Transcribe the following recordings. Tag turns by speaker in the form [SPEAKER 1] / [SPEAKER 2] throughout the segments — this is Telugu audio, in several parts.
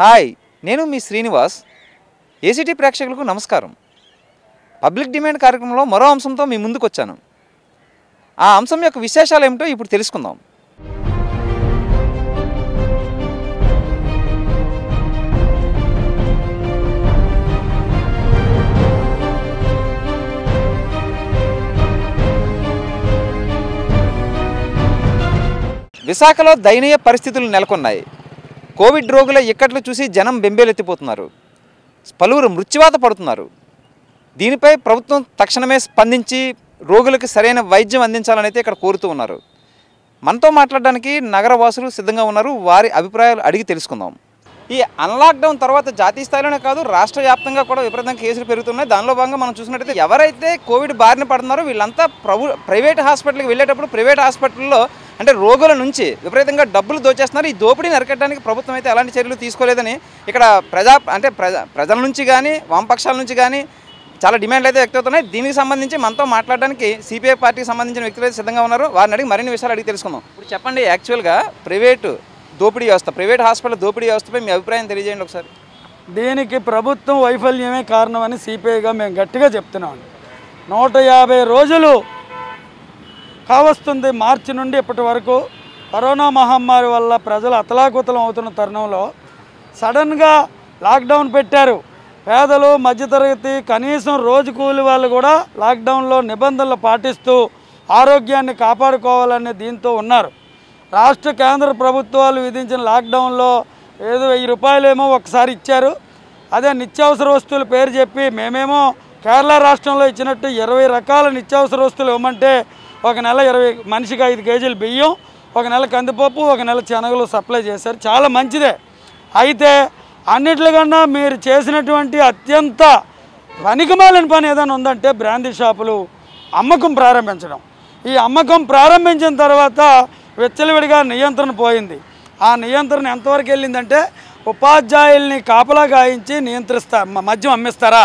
[SPEAKER 1] హాయ్ నేను మీ శ్రీనివాస్. ఏసీటీ ప్రేక్షకులకు నమస్కారం. పబ్లిక్ డిమాండ్ కార్యక్రమంలో మరో అంశంతో మీ ముందుకు వచ్చాను ఆ అంశం యొక్క విశేషాలు ఏమిటో ఇప్పుడు తెలుసుకుందాం. విశాఖలో దయనీయ పరిస్థితులు నెలకొన్నాయి. కోవిడ్ రోగుల ఇక్కట్లు చూసి జనం బెంబేలెత్తిపోతున్నారు. పలువురు మృత్యువాత పడుతున్నారు. దీనిపై ప్రభుత్వం తక్షణమే స్పందించి రోగులకు సరైన వైద్యం అందించాలని అయితే ఇక్కడ కోరుతూ ఉన్నారు. మనతో మాట్లాడడానికి నగరవాసులు సిద్ధంగా ఉన్నారు. వారి అభిప్రాయాలు అడిగి తెలుసుకుందాం. ఈ అన్లాక్డౌన్ తర్వాత జాతీయ స్థాయిలోనే కాదు రాష్ట్ర వ్యాప్తంగా కూడా విపరీతంగా కేసులు పెరుగుతున్నాయి. దానిలో భాగంగా మనం చూసినట్టయితే ఎవరైతే కోవిడ్ బారిన పడుతున్నారో వీళ్ళంతా ప్రభు ప్రైవేట్ హాస్పిటల్కి వెళ్ళేటప్పుడు ప్రైవేట్ హాస్పిటల్లో అంటే రోగుల నుంచి విపరీతంగా డబ్బులు దోచేస్తున్నారు. ఈ దోపిడీని అరికట్టడానికి ప్రభుత్వం అయితే ఎలాంటి చర్యలు తీసుకోలేదని ఇక్కడ ప్రజా అంటే ప్రజ ప్రజల నుంచి కానీ వామపక్షాల నుంచి కానీ చాలా డిమాండ్లు అయితే వ్యక్తవుతున్నాయి దీనికి సంబంధించి మనతో మాట్లాడడానికి సిపిఐ పార్టీకి సంబంధించిన వ్యక్తులు అయితే సిద్ధంగా ఉన్నారు. వారిని అడిగి మరిన్ని విషయాలు అడిగి తెలుసుకుందాం. ఇప్పుడు చెప్పండి యాక్చువల్గా ప్రైవేటు దోపిడీ వ్యవస్థ ప్రైవేట్ హాస్పిటల్ దోపిడీ వ్యవస్థపై మీ అభిప్రాయం తెలియజేయండి ఒకసారి.
[SPEAKER 2] దీనికి ప్రభుత్వం వైఫల్యమే కారణమని సిపిఐగా మేము గట్టిగా చెప్తున్నాం. నూట యాభై రోజులు కావస్తుంది మార్చి నుండి ఇప్పటి వరకు కరోనా మహమ్మారి వల్ల ప్రజలు అతలాకుతలం అవుతున్న తరుణంలో సడన్గా లాక్డౌన్ పెట్టారు. పేదలు మధ్యతరగతి కనీసం రోజు కూలి వాళ్ళు కూడా లాక్డౌన్లో నిబంధనలు పాటిస్తూ ఆరోగ్యాన్ని కాపాడుకోవాలనే దీంతో ఉన్నారు. రాష్ట్ర కేంద్ర ప్రభుత్వాలు విధించిన లాక్డౌన్లో ఏదో వెయ్యి రూపాయలేమో ఒకసారి ఇచ్చారు. అదే నిత్యావసర వస్తువుల పేరు చెప్పి మేమేమో కేరళ రాష్ట్రంలో ఇచ్చినట్టు ఇరవై రకాల నిత్యావసర వస్తువులు ఇవ్వమంటే ఒక నెల ఇరవై మనిషికి ఐదు కేజీలు బియ్యం ఒక నెల కందిపప్పు ఒక నెల శనగలు సప్లై చేశారు. చాలా మంచిదే. అయితే అన్నిట్లకన్నా మీరు చేసినటువంటి అత్యంత పనికిమాలిన పని ఏదైనా ఉందంటే బ్రాందీ షాపులు అమ్మకం ప్రారంభించడం. ఈ అమ్మకం ప్రారంభించిన తర్వాత విచ్చలవిడిగా నియంత్రణ పోయింది. ఆ నియంత్రణ ఎంతవరకు వెళ్ళిందంటే ఉపాధ్యాయుల్ని కాపలా గాయించి నియంత్రిస్తా మద్యం అమ్మిస్తారా?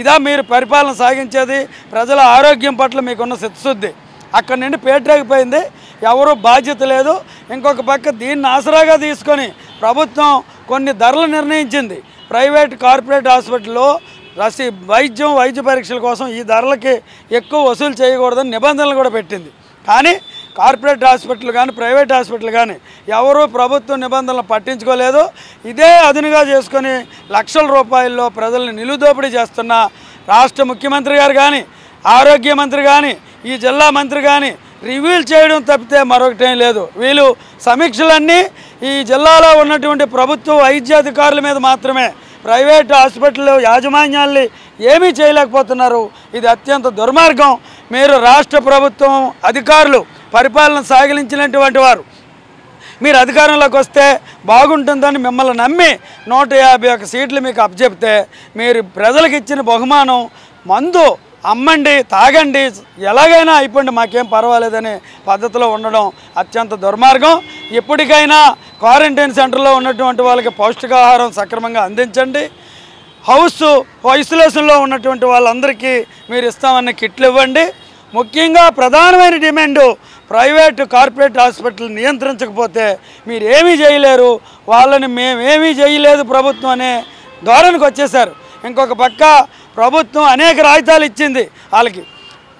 [SPEAKER 2] ఇదా మీరు పరిపాలన సాగించేది ప్రజల ఆరోగ్యం పట్ల మీకున్న చిత్తశుద్ధి అక్కడి నుండి పేటరేగిపోయింది ఎవరు బాధ్యత లేదు. ఇంకొక పక్క దీన్ని ఆసరాగా తీసుకొని ప్రభుత్వం కొన్ని ధరలు నిర్ణయించింది. ప్రైవేట్ కార్పొరేట్ హాస్పిటల్లో రసి వైద్యం వైద్య పరీక్షల కోసం ఈ ధరలకి ఎక్కువ వసూలు చేయకూడదని నిబంధనలు కూడా పెట్టింది. కానీ కార్పొరేట్ హాస్పిటల్ కానీ ప్రైవేట్ హాస్పిటల్ కానీ ఎవరూ ప్రభుత్వ నిబంధనలు పట్టించుకోలేదు. ఇదే అదునుగా చేసుకొని లక్షల రూపాయల్లో ప్రజల్ని నిలుదోపిడీ చేస్తున్న రాష్ట్ర ముఖ్యమంత్రి గారు కానీ ఆరోగ్య మంత్రి కానీ ఈ జిల్లా మంత్రి కానీ రివ్యూలు చేయడం తప్పితే మరొకటేం లేదు. వీళ్ళు సమీక్షలన్నీ ఈ జిల్లాలో ఉన్నటువంటి ప్రభుత్వ వైద్యాధికారుల మీద మాత్రమే. ప్రైవేట్ హాస్పిటల్ యాజమాన్యాల్ని ఏమీ చేయలేకపోతున్నారు. ఇది అత్యంత దుర్మార్గం. మీరు రాష్ట్ర ప్రభుత్వం అధికారులు పరిపాలన సాగిలించినటువంటి వారు. మీరు అధికారంలోకి వస్తే బాగుంటుందని మిమ్మల్ని నమ్మి నూట యాభై ఒక్క సీట్లు మీకు అప్పచెప్తే మీరు ప్రజలకు ఇచ్చిన బహుమానం మందు అమ్మండి తాగండి ఎలాగైనా అయిపోండి మాకేం పర్వాలేదనే పద్ధతిలో ఉండడం అత్యంత దుర్మార్గం. ఇప్పటికైనా క్వారంటైన్ సెంటర్లో ఉన్నటువంటి వాళ్ళకి పౌష్టికాహారం సక్రమంగా అందించండి. హౌస్ ఐసోలేషన్లో ఉన్నటువంటి వాళ్ళందరికీ మీరు ఇస్తామన్న కిట్లు ఇవ్వండి. ముఖ్యంగా ప్రధానమైన డిమాండు ప్రైవేటు కార్పొరేట్ హాస్పిటల్ నియంత్రించకపోతే మీరు ఏమీ చేయలేరు. వాళ్ళని మేమేమీ చేయలేదు ప్రభుత్వం అనే ధోరణికి వచ్చేసారు ఇంకొక పక్క ప్రభుత్వం అనేక రాయితాలు ఇచ్చింది. వాళ్ళకి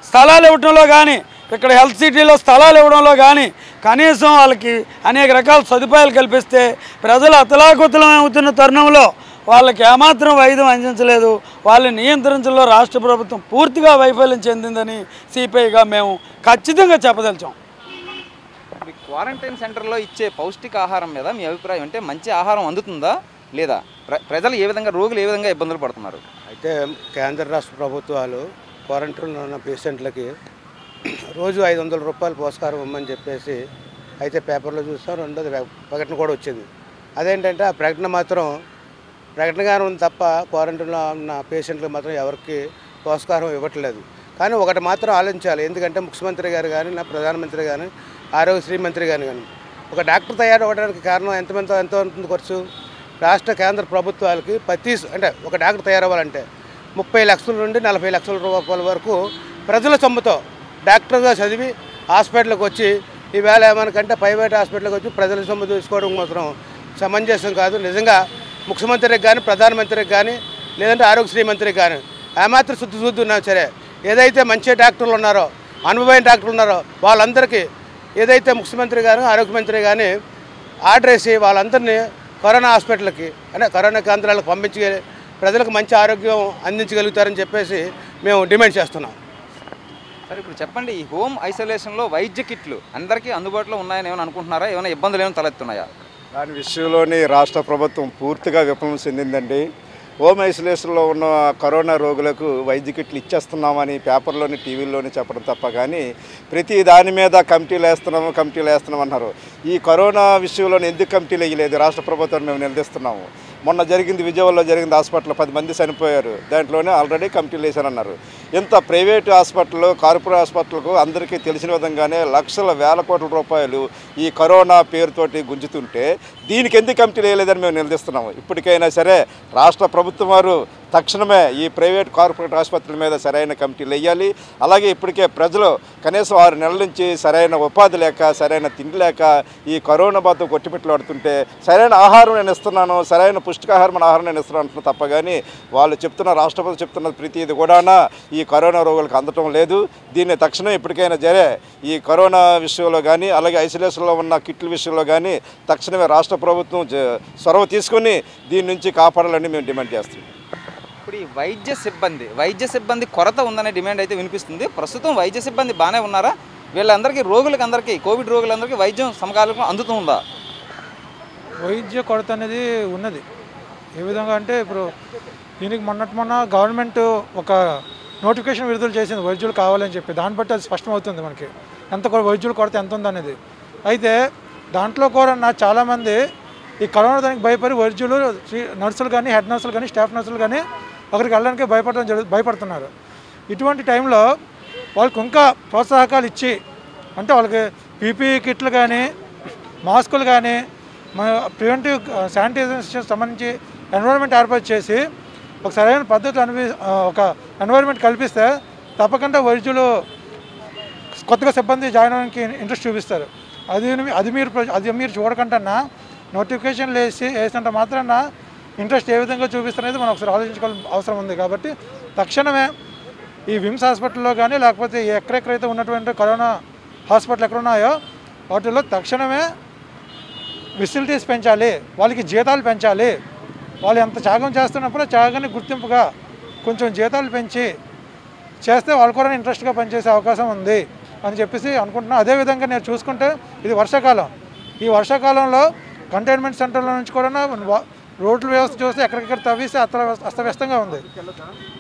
[SPEAKER 2] స్థలాలు ఇవ్వడంలో కానీ ఇక్కడ హెల్త్ సిటీలో స్థలాలు ఇవ్వడంలో కానీ కనీసం వాళ్ళకి అనేక రకాల సదుపాయాలు కల్పిస్తే ప్రజలు అతలాకుతలం అవుతున్న తరుణంలో వాళ్ళకి ఏమాత్రం వైద్యం అందించలేదు వాళ్ళని నియంత్రించడంలో రాష్ట్ర ప్రభుత్వం పూర్తిగా వైఫల్యం చెందిందని సిపిఐగా మేము ఖచ్చితంగా చెప్పదలిచాం.
[SPEAKER 1] మీ క్వారంటైన్ సెంటర్లో ఇచ్చే పౌష్టికాహారం మీద మీ అభిప్రాయం అంటే మంచి ఆహారం అందుతుందా లేదా? ప్ర- ప్రజలు ఏ విధంగా రోగులు ఏ విధంగా ఇబ్బందులు పడుతున్నారు?
[SPEAKER 3] అయితే కేంద్ర రాష్ట్ర ప్రభుత్వాలు క్వారంటైన్లో ఉన్న పేషెంట్లకి రోజు ఐదు వందల రూపాయలు పోస్కారం ఇవ్వమని చెప్పేసి అయితే పేపర్లో చూస్తాం రెండోది ప్రకటన కూడా వచ్చింది. అదేంటంటే ఆ ప్రకటన మాత్రం ప్రకటనగానే ఉంది తప్ప క్వారంటైన్లో ఉన్న పేషెంట్లు మాత్రం ఎవరికి పోస్కారం ఇవ్వట్లేదు. కానీ ఒకటి మాత్రం ఆలోచించాలి. ఎందుకంటే ముఖ్యమంత్రి గారు కానీ నా ప్రధానమంత్రి కానీ ఆరోగ్యశ్రీ మంత్రి గారు కానీ ఒక డాక్టర్ తయారు అవ్వడానికి కారణం ఎంతమంది ఎంత ఉంటుంది ఖర్చు. రాష్ట్ర కేంద్ర ప్రభుత్వాలకి ప్రతి అంటే ఒక డాక్టర్ తయారవ్వాలంటే ముప్పై లక్షల నుండి నలభై లక్షల రూపాయల వరకు ప్రజల సొమ్ముతో డాక్టర్గా చదివి హాస్పిటల్కి వచ్చి ఈవేళ ఏమనకంటే ప్రైవేట్ హాస్పిటల్కి వచ్చి ప్రజల సొమ్ము తీసుకోవడం మాత్రం సమంజసం కాదు. నిజంగా ముఖ్యమంత్రికి కానీ ప్రధానమంత్రికి కానీ లేదంటే ఆరోగ్యశ్రీ మంత్రికి కానీ ఏమాత్రం శుద్ధి శుద్ధి ఉన్నా సరే ఏదైతే మంచి డాక్టర్లు ఉన్నారో అనుభవమైన డాక్టర్లు ఉన్నారో వాళ్ళందరికీ ఏదైతే ముఖ్యమంత్రి గారు ఆరోగ్య మంత్రి కానీ ఆర్డర్ వేసి వాళ్ళందరినీ కరోనా హాస్పిటల్కి అంటే కరోనా కేంద్రాలకు పంపించి ప్రజలకు మంచి ఆరోగ్యం అందించగలుగుతారని చెప్పేసి మేము డిమాండ్ చేస్తున్నాం.
[SPEAKER 1] సరే ఇప్పుడు చెప్పండి ఈ హోమ్ ఐసోలేషన్లో వైద్య కిట్లు అందరికీ అందుబాటులో ఉన్నాయని ఏమైనా అనుకుంటున్నారా? ఏమైనా ఇబ్బందులు ఏమైనా తలెత్తున్నాయా?
[SPEAKER 4] దాని విషయంలోని రాష్ట్ర ప్రభుత్వం పూర్తిగా విఫలం చెందిందండి. హోమ్ ఐసోలేషన్లో ఉన్న కరోనా రోగులకు వైద్య కిట్లు ఇచ్చేస్తున్నామని పేపర్లోని టీవీల్లోని చెప్పడం తప్ప కానీ ప్రతి దాని మీద కమిటీలు వేస్తున్నాము కమిటీలు వేస్తున్నాం అన్నారు ఈ కరోనా విషయంలో ఎందుకు కమిటీలు వేయలేదు? రాష్ట్ర ప్రభుత్వాన్ని మేము నిలదీస్తున్నాము. మొన్న జరిగింది విజయవాడలో జరిగింది హాస్పిటల్లో పది మంది చనిపోయారు. దాంట్లోనే ఆల్రెడీ కమిటీలు వేశారన్నారు ఇంత ప్రైవేట్ హాస్పిటల్ కార్పొరేట్ హాస్పిటల్కు అందరికీ తెలిసిన విధంగానే లక్షల వేల కోట్ల రూపాయలు ఈ కరోనా పేరుతోటి గుంజుతుంటే దీనికి ఎందుకు కమిటీలు వేయలేదని మేము నిలదీస్తున్నాము ఇప్పటికైనా సరే రాష్ట్ర ప్రభుత్వం వారు తక్షణమే ఈ ప్రైవేట్ కార్పొరేట్ ఆసుపత్రుల మీద సరైన కమిటీలు వేయాలి అలాగే ఇప్పటికే ప్రజలు కనీసం ఆరు నెలల నుంచి సరైన ఉపాధి లేక సరైన తిండి లేక ఈ కరోనా బాధ కొట్టిపెట్టలాడుతుంటే సరైన ఆహారం నేను ఇస్తున్నాను సరైన పుష్టికాహారం ఆహారం నేను ఇస్తున్నాను అంటున్నా తప్ప కానీ వాళ్ళు చెప్తున్న రాష్ట్రపతి చెప్తున్న ప్రతిది కూడా ఈ కరోనా రోగులకు అందటం లేదు. దీన్ని తక్షణం ఇప్పటికైనా జరే ఈ కరోనా విషయంలో కానీ అలాగే ఐసోలేషన్లో ఉన్న కిట్ల విషయంలో కానీ తక్షణమే రాష్ట్ర ప్రభుత్వం చొరవ తీసుకొని దీని నుంచి కాపాడాలని మేము డిమాండ్ చేస్తున్నాం.
[SPEAKER 1] ఇప్పుడు ఈ వైద్య సిబ్బంది వైద్య సిబ్బంది కొరత ఉందనే డిమాండ్ అయితే వినిపిస్తుంది. ప్రస్తుతం వైద్య సిబ్బంది బాగానే ఉన్నారా? వీళ్ళందరికీ రోగులకి అందరికీ కోవిడ్ రోగులందరికీ వైద్యం సమకాలంలో అందుతుందా
[SPEAKER 5] వైద్య కొరత అనేది ఉన్నది. ఏ విధంగా అంటే ఇప్పుడు దీనికి మొన్నటి మొన్న గవర్నమెంట్ ఒక నోటిఫికేషన్ విడుదల చేసింది వైద్యులు కావాలని చెప్పి. దాన్ని బట్టి అది స్పష్టమవుతుంది మనకి. ఎంత వైద్యుల కొరత ఎంత ఉందనేది. అయితే దాంట్లో కూడా నా చాలామంది ఈ కరోనా దానికి భయపడి వైద్యులు నర్సులు కానీ హెడ్ నర్సులు కానీ స్టాఫ్ నర్సులు కానీ అక్కడికి వెళ్ళడానికి భయపడడం జరుగు భయపడుతున్నారు. ఇటువంటి టైంలో వాళ్ళకి ఇంకా ప్రోత్సాహకాలు ఇచ్చి అంటే వాళ్ళకి పీపీ కిట్లు కానీ మాస్కులు కానీ మన ప్రివెంటివ్ శానిటైజేషన్ సంబంధించి ఎన్విరాన్మెంట్ ఏర్పాటు చేసి ఒక సరైన పద్ధతులు అనిపి ఒక ఎన్విరాన్మెంట్ కల్పిస్తే తప్పకుండా వైద్యులు కొత్తగా సిబ్బంది జాయిన్ అవ్వడానికి ఇంట్రెస్ట్ చూపిస్తారు. అది అది మీరు ప్ర- అది మీరు చూడకుండా నోటిఫికేషన్లు వేసి వేసినంత మాత్రాన ఇంట్రెస్ట్ ఏ విధంగా చూపిస్తారనేది మనం ఒకసారి ఆలోచించుకోవాల్సిన అవసరం ఉంది కాబట్టి తక్షణమే ఈ విమ్స్ హాస్పిటల్లో కానీ లేకపోతే ఎక్కడెక్కడైతే ఉన్నటువంటి కరోనా హాస్పిటల్ ఎక్కడ ఉన్నాయో వాటిల్లో తక్షణమే ఫెసిలిటీస్ పెంచాలి వాళ్ళకి జీతాలు పెంచాలి. వాళ్ళు ఎంత త్యాగం చేస్తున్నప్పుడు త్యాగాన్ని గుర్తింపుగా కొంచెం జీతాలు పెంచి చేస్తే వాళ్ళు కూడా ఇంట్రెస్ట్గా పనిచేసే అవకాశం ఉంది అని చెప్పేసి అనుకుంటున్నాను అదేవిధంగా నేను చూసుకుంటే ఇది వర్షాకాలం. ఈ వర్షాకాలంలో కంటైన్మెంట్ సెంటర్ల నుంచి కూడా వా- రోడ్ల వ్యవస్థ చూస్తే ఎక్కడికెక్కడ తవ్వేసి అస్త అస్తవ్యస్తంగా ఉంది.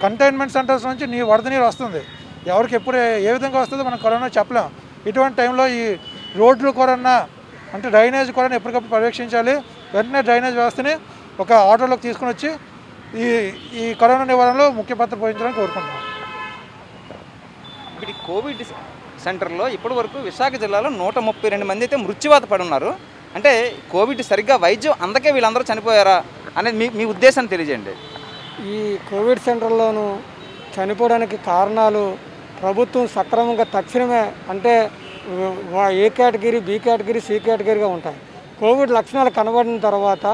[SPEAKER 5] కంటైన్మెంట్ సెంటర్స్ నుంచి నీ వరద నీరు వస్తుంది. ఎవరికి ఎప్పుడు ఏ- విధంగా వస్తుందో మనం కరోనా చెప్పలేం. ఇటువంటి టైంలో ఈ రోడ్లు కూడా అంటే డ్రైనేజ్ కూడా ఎప్పటికప్పుడు పర్యవేక్షించాలి వెంటనే డ్రైనేజ్ వ్యవస్థని ఒక ఆర్డర్లోకి తీసుకుని వచ్చి ఈ ఈ కరోనా నివారణలో ముఖ్య పాత్ర పోషించాలని కోరుకుంటున్నాను
[SPEAKER 1] ఇప్పుడు కోవిడ్ సెంటర్లో ఇప్పటి వరకు విశాఖ జిల్లాలో నూట ముప్పై రెండు మంది అయితే మృత్యువాత పడి ఉన్నారు. అంటే కోవిడ్ సరిగ్గా వైద్యం అందకే వీళ్ళందరూ చనిపోయారా అనేది మీ మీ ఉద్దేశాన్ని తెలియజేయండి.
[SPEAKER 6] ఈ కోవిడ్ సెంటర్లోనూ చనిపోవడానికి కారణాలు ప్రభుత్వం సక్రమంగా తక్షణమే అంటే A category B category C కేటగిరీగా ఉంటాయి. కోవిడ్ లక్షణాలు కనబడిన తర్వాత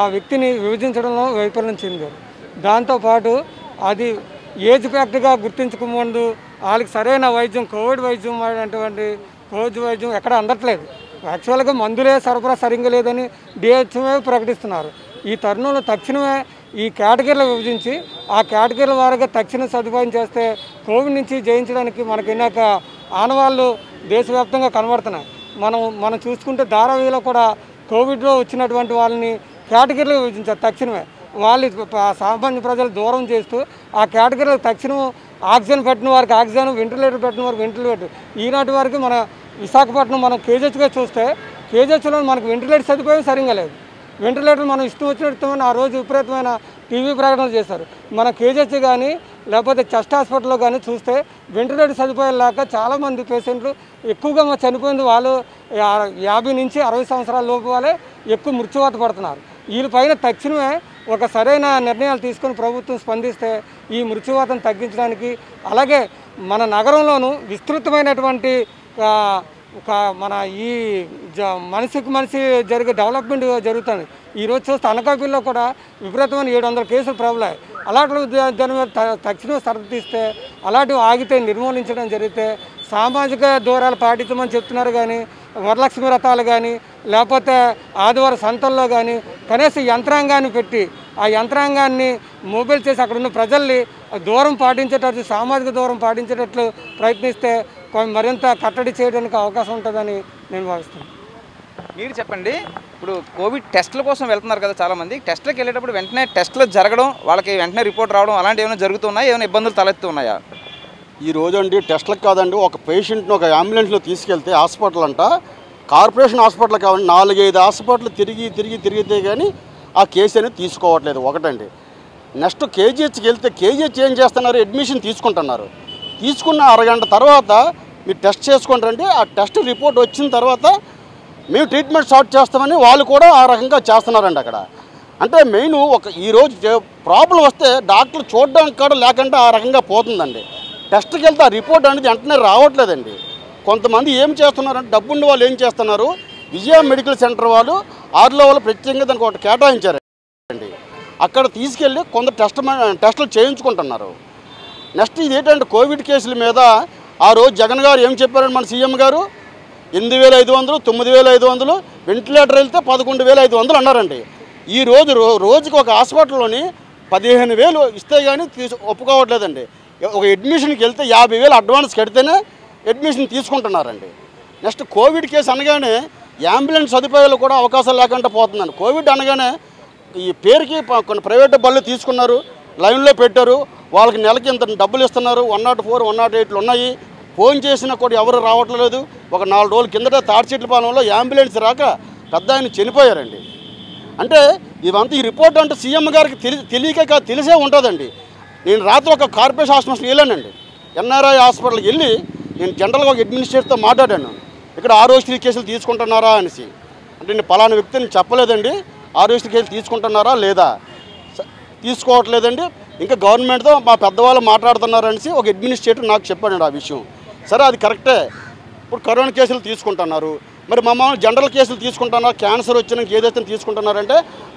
[SPEAKER 6] ఆ వ్యక్తిని విభజించడంలో వైఫల్యం చెందారు. దాంతోపాటు అది ఏజ్ ఫ్యాక్టర్గా గుర్తించకముందు వాళ్ళకి సరైన వైద్యం కోవిడ్ వైద్యం అటువంటి కోవిడ్ వైద్యం ఎక్కడ అందట్లేదు. యాక్చువల్గా మందులే సరఫరా సరిగ్గా లేదని డిహెచ్ఓ ప్రకటిస్తున్నారు. ఈ తరుణంలో తక్షణమే ఈ కేటగిరీలు విభజించి ఆ కేటగిరీల వారిగా తక్షణ సదుపాయం చేస్తే కోవిడ్ నుంచి జయించడానికి మనకి ఎన్నాక ఆనవాళ్ళు దేశవ్యాప్తంగా కనబడుతున్నాయి. మనం మనం చూసుకుంటే ధారావీలో కూడా కోవిడ్లో వచ్చినటువంటి వాళ్ళని కేటగిరీలు విభజించారు తక్షణమే. వాళ్ళు సామాన్య ప్రజలు దూరం చేస్తూ ఆ కేటగిరీలో తక్షణం ఆక్సిజన్ పెట్టిన వారికి ఆక్సిజన్ వెంటిలేటర్ పెట్టిన వారికి వెంటిలేటర్. ఈనాటి వరకు మన విశాఖపట్నం మనం కేజెచ్గా చూస్తే కేజెచ్లో మనకు వెంటిలేటర్ సదుపాయం సరిగా లేదు. వెంటిలేటర్ మనం ఇష్టం వచ్చినట్టు ఆ రోజు విపరీతమైన టీవీ ప్రకటనలు చేశారు. మన కేజెచ్ కానీ లేకపోతే చెస్ట్ హాస్పిటల్లో కానీ చూస్తే వెంటిలేటర్ సదుపాయం లేక చాలామంది పేషెంట్లు ఎక్కువగా మా చనిపోయింది వాళ్ళు యాభై నుంచి అరవై సంవత్సరాల లోపు వాళ్ళే ఎక్కువ మృత్యువాత పడుతున్నారు. వీళ్ళపైన తక్షణమే ఒక సరైన నిర్ణయాలు తీసుకొని ప్రభుత్వం స్పందిస్తే ఈ మృత్యువాతం తగ్గించడానికి అలాగే మన నగరంలోనూ విస్తృతమైనటువంటి ఒక మన ఈ జ మనిషికి మనిషి జరిగే డెవలప్మెంట్ జరుగుతుంది.
[SPEAKER 7] ఈరోజు చూస్తే అనకాపల్లిలో కూడా విపరీతమైన ఏడు వందల కేసులు ప్రబలాయి అలాంటి దాని మీద త- తక్షణం శ్రద్ధ తీస్తే అలాంటివి ఆగితే నిర్మూలించడం జరిగితే సామాజిక దూరాలు పాటించమని చెప్తున్నారు కానీ వరలక్ష్మి వ్రతాలు కానీ లేకపోతే ఆదివారం సంతల్లో కానీ కనీసం యంత్రాంగాన్ని పెట్టి ఆ యంత్రాంగాన్ని మొబైల్ చేసి అక్కడ ఉన్న ప్రజల్ని దూరం పాటించేటట్లు సామాజిక దూరం పాటించేటట్లు ప్రయత్నిస్తే మరింత కట్టడి చేయడానికి అవకాశం ఉంటుందని నేను భావిస్తున్నాను.
[SPEAKER 1] మీరు చెప్పండి ఇప్పుడు కోవిడ్ టెస్టుల కోసం వెళ్తున్నారు కదా చాలామంది టెస్ట్లకు వెళ్ళేటప్పుడు వెంటనే టెస్టులు జరగడం వాళ్ళకి వెంటనే రిపోర్ట్ రావడం అలాంటి ఏమైనా జరుగుతున్నాయా? ఏమైనా ఇబ్బందులు తలెత్తున్నాయా
[SPEAKER 8] ఈ రోజు అండి టెస్ట్లకు కాదండి ఒక పేషెంట్ని ఒక అంబులెన్స్లో తీసుకెళ్తే హాస్పిటల్ అంట కార్పొరేషన్ హాస్పిటల్ కావాలి నాలుగైదు హాస్పిటల్ తిరిగి తిరిగి తిరిగితే కానీ ఆ కేసు అనేది తీసుకోవట్లేదు ఒకటండి. నెక్స్ట్ కేజీహెచ్కి వెళ్తే కేజీహెచ్ ఏం చేస్తున్నారు? అడ్మిషన్ తీసుకుంటున్నారు. తీసుకున్న అరగంట తర్వాత మీరు టెస్ట్ చేసుకుంటారండి ఆ టెస్ట్ రిపోర్ట్ వచ్చిన తర్వాత మేము ట్రీట్మెంట్ స్టార్ట్ చేస్తామని వాళ్ళు కూడా ఆ రకంగా చేస్తున్నారండి అక్కడ. అంటే మెయిన్ ఒక ఈరోజు ప్రాబ్లం వస్తే డాక్టర్ చూడడానికి కూడా లేకుండా ఆ రకంగా పోతుందండి. టెస్ట్కి వెళ్తే ఆ రిపోర్ట్ అనేది వెంటనే రావట్లేదండి. కొంతమంది ఏం చేస్తున్నారంటే డబ్బుండి వాళ్ళు ఏం చేస్తున్నారు? విజయ మెడికల్ సెంటర్ వాళ్ళు ఆరులో వాళ్ళు ప్రత్యేకంగా దానికి ఒకటి కేటాయించారండి. అక్కడ తీసుకెళ్ళి కొంత టెస్ట్ టెస్టులు చేయించుకుంటున్నారు. నెక్స్ట్ ఇది ఏంటంటే కోవిడ్ కేసుల మీద ఆ రోజు జగన్ గారు ఏం చెప్పారని మన సీఎం గారు? ఎనిమిది వేల ఐదు వందలు తొమ్మిది వేల ఐదు వందలు వెంటిలేటర్ వెళ్తే పదకొండు వేల ఐదు వందలు అన్నారండి. ఈ రోజు రో రోజుకి ఒక హాస్పిటల్లోని పదిహేను వేలు ఇస్తే కానీ తీసు ఒప్పుకోవట్లేదండి. ఒక అడ్మిషన్కి వెళ్తే యాభై వేలు అడ్వాన్స్ కడితేనే అడ్మిషన్ తీసుకుంటున్నారండి. నెక్స్ట్ కోవిడ్ కేసు అనగానే అంబులెన్స్ సదుపాయాలు కూడా అవకాశం లేకుండా పోతుందండి కోవిడ్ అనగానే ఈ పేరుకి కొన్ని ప్రైవేట్ బళ్ళు తీసుకున్నారు. లైన్లో పెట్టారు. వాళ్ళకి నెలకి ఇంత డబ్బులు ఇస్తున్నారు. One not four one not ఎయిట్లు ఉన్నాయి. ఫోన్ చేసినా కూడా ఎవరు రావట్లేదు. ఒక నాలుగు రోజుల కిందట తాడిచెట్లపాలెంలో అంబులెన్స్ రాక పెద్ద ఆయన చనిపోయారండి. అంటే ఇవంతా ఈ రిపోర్ట్ అంటే సీఎం గారికి తెలి తెలియక తెలిసే ఉంటుందండి. నేను రాత్రి ఒక కార్పొరేషన్ హాస్పిటల్కి వెళ్ళానండి. ఎన్ఆర్ఐ హాస్పిటల్కి వెళ్ళి నేను జనరల్గా ఒక అడ్మినిస్ట్రేటర్తో మాట్లాడాను. ఇక్కడ ఆరోగ్యశ్రీ కేసులు తీసుకుంటున్నారా అనేసి. అంటే నేను పలానా వ్యక్తిని చెప్పలేదండి. ఆరోగ్యశ్రీ కేసులు తీసుకుంటున్నారా లేదా? తీసుకోవట్లేదండి. ఇంకా గవర్నమెంట్తో మా పెద్దవాళ్ళు మాట్లాడుతున్నారనేసి ఒక అడ్మినిస్ట్రేటర్ నాకు చెప్పాడండి ఆ విషయం. సరే అది కరెక్టే. ఇప్పుడు కరోనా కేసులు తీసుకుంటున్నారు. మరి మమ్మల్ని జనరల్ కేసులు తీసుకుంటున్నారు క్యాన్సర్ వచ్చినాక ఏదైతే తీసుకుంటున్నారంటే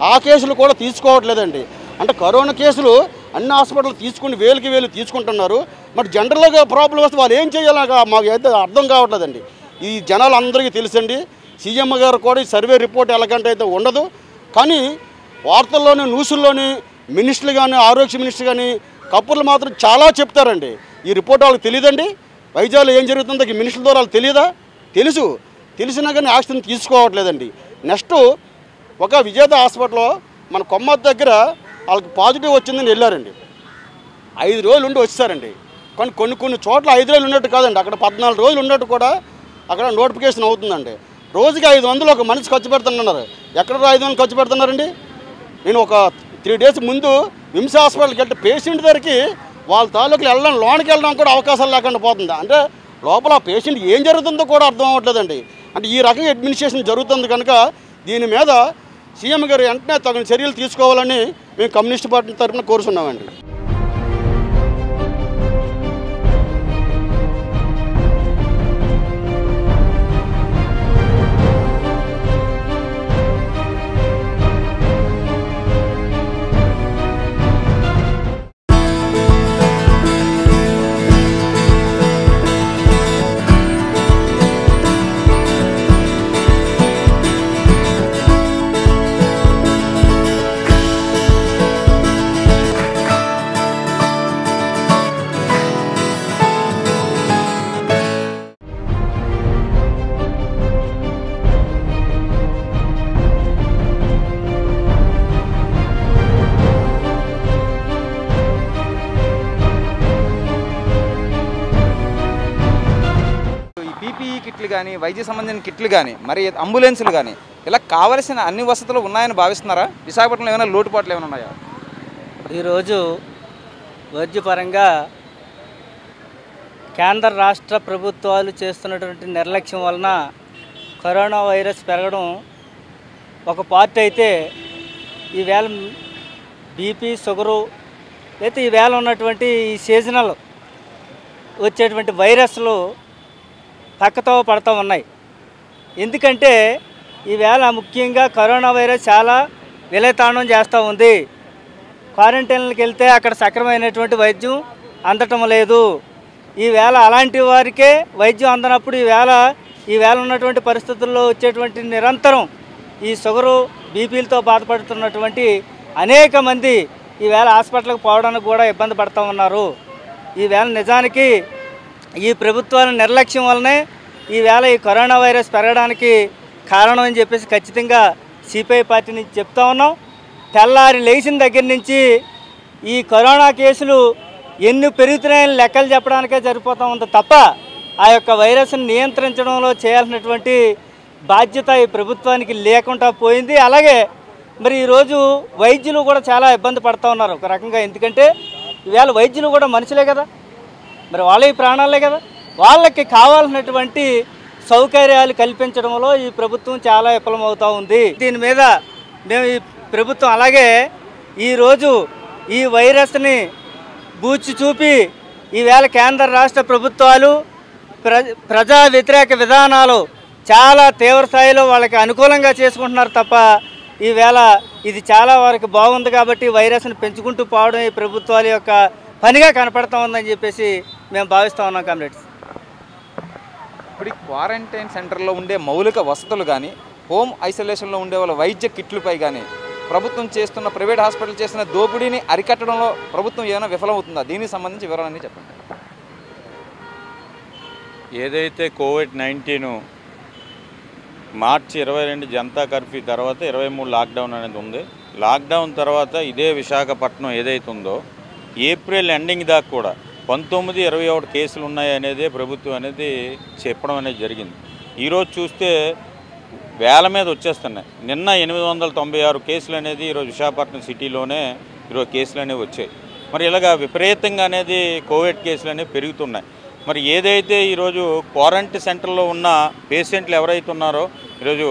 [SPEAKER 8] ఆ కేసులు కూడా తీసుకోవట్లేదండి. అంటే కరోనా కేసులు అన్ని హాస్పిటల్ తీసుకుని వేలకి వేలు తీసుకుంటున్నారు. మరి జనరల్గా ప్రాబ్లం వస్తే వాళ్ళు ఏం చేయాలో మాకు అయితే అర్థం కావట్లేదండి. ఈ జనాలు అందరికీ తెలుసండి. సీఎం గారు కూడా ఈ సర్వే రిపోర్ట్ ఎలాగంటే అయితే ఉండదు. కానీ వార్తల్లోని న్యూస్ల్లోని మినిస్టర్లు కానీ ఆరోగ్య మినిస్టర్ కానీ కప్పులు మాత్రం చాలా చెప్తారండి. ఈ రిపోర్ట్ వాళ్ళకి తెలియదండి వైజాగ్లో ఏం జరుగుతుందో ఈ ద్వారా వాళ్ళకి తెలియదా తెలుసు. తెలిసినా కానీ యాక్షన్ తీసుకోవట్లేదండి. నెక్స్ట్ ఒక విజేత హాస్పిటల్లో మన కొమ్మ దగ్గర వాళ్ళకి పాజిటివ్ వచ్చిందని వెళ్ళారండి. ఐదు రోజులు ఉండి వచ్చారండి కానీ కొన్ని కొన్ని చోట్ల ఐదు రోజులు ఉన్నట్టు కాదండి. అక్కడ పద్నాలుగు రోజులు ఉన్నట్టు కూడా అక్కడ నోటిఫికేషన్ అవుతుందండి. రోజుకి ఐదు వందలు ఒక మనిషి ఖర్చు పెడుతున్నారు ఎక్కడ ఐదు వందలు ఖర్చు పెడుతున్నారండి? నేను ఒక త్రీ డేస్ ముందు విమ్స్ హాస్పిటల్కి వెళ్తే పేషెంట్ దగ్గరికి వాళ్ళ తాలూకులు వెళ్ళడం లోనికి వెళ్ళడం కూడా అవకాశం లేకుండా పోతుంది? అంటే లోపల ఆ పేషెంట్ ఏం జరుగుతుందో కూడా అర్థం అవ్వట్లేదండి. అంటే ఈ రకంగా అడ్మినిస్ట్రేషన్ జరుగుతుంది కనుక దీని మీద సీఎం గారు వెంటనే తగిన చర్యలు తీసుకోవాలని మేము కమ్యూనిస్ట్ పార్టీ తరఫున కోరుతున్నామండి
[SPEAKER 1] కానీ వైద్య సంబంధించిన కిట్లు కానీ మరి అంబులెన్సులు కానీ ఇలా కావలసిన అన్ని వసతులు ఉన్నాయని భావిస్తున్నారా? విశాఖపట్నంలో ఏమైనా లోటుపాట్లు ఏమైనా ఉన్నాయా?
[SPEAKER 9] ఈరోజు వైద్యపరంగా కేంద్ర రాష్ట్ర ప్రభుత్వాలు చేస్తున్నటువంటి నిర్లక్ష్యం వలన కరోనా వైరస్ పెరగడం ఒక పార్ట్ అయితే ఈవేళ బీపీ షుగరు అయితే ఈవేళ ఉన్నటువంటి ఈ సీజనల్ వచ్చేటువంటి వైరస్లు పక్కతో పడుతూ ఉన్నాయి. ఎందుకంటే ఈవేళ ముఖ్యంగా కరోనా వైరస్ చాలా విలయతాండం చేస్తూ ఉంది. క్వారంటైన్లకు వెళ్తే అక్కడ సక్రమైనటువంటి వైద్యం అందటం లేదు. ఈవేళ అలాంటి వారికే వైద్యం అందనప్పుడు ఈవేళ ఈవేళ ఉన్నటువంటి పరిస్థితుల్లో వచ్చేటువంటి నిరంతరం ఈ షుగరు బీపీలతో బాధపడుతున్నటువంటి అనేక మంది ఈవేళ హాస్పిటల్కి పోవడానికి కూడా ఇబ్బంది పడుతూ ఉన్నారు. ఈవేళ నిజానికి ఈ ప్రభుత్వాల నిర్లక్ష్యం వల్లనే ఈవేళ ఈ కరోనా వైరస్ పెరగడానికి కారణం అని చెప్పేసి ఖచ్చితంగా సిపిఐ పార్టీ నుంచి చెప్తా ఉన్నాం. తెల్లారి లేచిన దగ్గర నుంచి ఈ కరోనా కేసులు ఎన్ని పెరుగుతున్నాయని లెక్కలు చెప్పడానికే సరిపోతూ ఉంది తప్ప ఆ యొక్క వైరస్ని నియంత్రించడంలో చేయాల్సినటువంటి బాధ్యత ఈ ప్రభుత్వానికి లేకుండా పోయింది. అలాగే మరి ఈరోజు వైద్యులు కూడా చాలా ఇబ్బంది పడుతూ ఉన్నారు ఒక రకంగా. ఎందుకంటే ఈవేళ వైద్యులు కూడా మనుషులే కదా. మరి వాళ్ళ ఈ ప్రాణాలే కదా. వాళ్ళకి కావాల్సినటువంటి సౌకర్యాలు కల్పించడంలో ఈ ప్రభుత్వం చాలా విఫలమవుతూ ఉంది. దీని మీద మేము ఈ ప్రభుత్వం అలాగే ఈరోజు ఈ వైరస్ని బూచి చూపి ఈవేళ కేంద్ర రాష్ట్ర ప్రభుత్వాలు ప్ర ప్రజా వ్యతిరేక విధానాలు చాలా తీవ్ర స్థాయిలో వాళ్ళకి అనుకూలంగా చేసుకుంటున్నారు తప్ప ఈవేళ ఇది చాలా వారికి బాగుంది కాబట్టి వైరస్ని పెంచుకుంటూ పోవడం ఈ ప్రభుత్వాల యొక్క పనిగా కనపడతా ఉందని చెప్పేసి మేము భావిస్తూ ఉన్నాం కామ్రేడ్స్.
[SPEAKER 1] ఇప్పుడు ఈ క్వారంటైన్ సెంటర్లో ఉండే మౌలిక వసతులు కానీ హోమ్ ఐసోలేషన్లో ఉండే వాళ్ళ వైద్య కిట్లపై కానీ ప్రభుత్వం చేస్తున్న ప్రైవేట్ హాస్పిటల్ చేస్తున్న దోపిడీని అరికట్టడంలో ప్రభుత్వం ఏమైనా విఫలమవుతుందా? దీనికి సంబంధించి వివరాలన్నీ చెప్పండి.
[SPEAKER 10] ఏదైతే కోవిడ్ నైన్టీన్ మార్చి ఇరవై రెండు జనతా కర్ఫ్యూ తర్వాత ఇరవై మూడు లాక్డౌన్ అనేది ఉంది. లాక్డౌన్ తర్వాత ఇదే విశాఖపట్నం ఏదైతుందో ఉందో ఏప్రిల్ ఎండింగ్ దాకా కూడా పంతొమ్మిది ఇరవై ఒకటి కేసులు ఉన్నాయి అనేది ప్రభుత్వం అనేది చెప్పడం అనేది జరిగింది. ఈరోజు చూస్తే వేల మీద వచ్చేస్తున్నాయి. నిన్న ఎనిమిది వందల తొంభై ఆరు కేసులు అనేది ఈరోజు విశాఖపట్నం సిటీలోనే ఈరోజు కేసులు అనేవి వచ్చాయి. మరి ఇలాగా విపరీతంగా అనేది కోవిడ్ కేసులు అనేవి పెరుగుతున్నాయి. మరి ఏదైతే ఈరోజు క్వారంటైన్ సెంటర్లో ఉన్న పేషెంట్లు ఎవరైతే ఉన్నారో ఈరోజు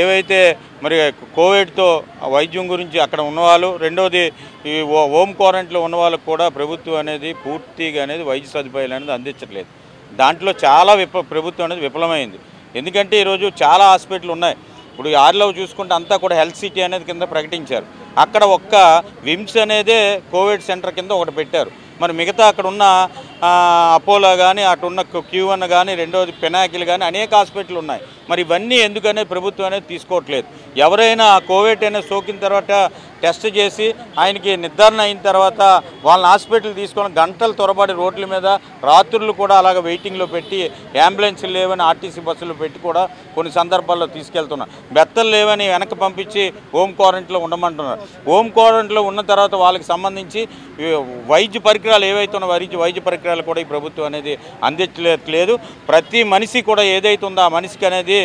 [SPEAKER 10] ఏవైతే మరి కోవిడ్తో వైద్యం గురించి అక్కడ ఉన్నవాళ్ళు రెండవది ఈ హోమ్ క్వారంటైన్లో ఉన్న వాళ్ళకు కూడా ప్రభుత్వం అనేది పూర్తిగా అనేది వైద్య సదుపాయాలు అనేది అందించట్లేదు. దాంట్లో చాలా విప ప్రభుత్వం అనేది విఫలమైంది. ఎందుకంటే ఈరోజు చాలా హాస్పిటల్ ఉన్నాయి. ఇప్పుడు ఈ ఆరులో చూసుకుంటే అంతా కూడా హెల్త్ సిటీ అనేది కింద ప్రకటించారు. అక్కడ ఒక్క విమ్స్ అనేదే కోవిడ్ సెంటర్ కింద ఒకటి పెట్టారు. మరి మిగతా అక్కడ ఉన్న అపోలో కానీ అటు ఉన్న క్యూవన్ కానీ రెండోది పెనాకిల్ కానీ అనేక హాస్పిటల్ ఉన్నాయి. మరి ఇవన్నీ ఎందుకనే ప్రభుత్వం అనేది తీసుకోవట్లేదు. ఎవరైనా కోవిడ్ అనేది సోకిన తర్వాత టెస్ట్ చేసి ఆయనకి నిర్ధారణ అయిన తర్వాత వాళ్ళని హాస్పిటల్ తీసుకొని గంటలు త్వరబడి రోడ్ల మీద రాత్రులు కూడా అలాగ వెయిటింగ్లో పెట్టి అంబులెన్స్లు లేవని ఆర్టీసీ బస్సులు పెట్టి కూడా కొన్ని సందర్భాల్లో తీసుకెళ్తున్నారు. బెత్తలు లేవని వెనక్కి పంపించి హోమ్ క్వారంటైన్లో ఉండమంటున్నారు. హోమ్ క్వారంటైన్లో ఉన్న తర్వాత వాళ్ళకి సంబంధించి వైద్య పరికరాలు ఏవైతే ఉన్నాయో వైద్య వైద్య పరికరాలు కూడా ఈ ప్రభుత్వం అనేది అందించలేదు ప్రతి మనిషి కూడా ఏదైతే ఉందో ఆ మనిషికి అనేది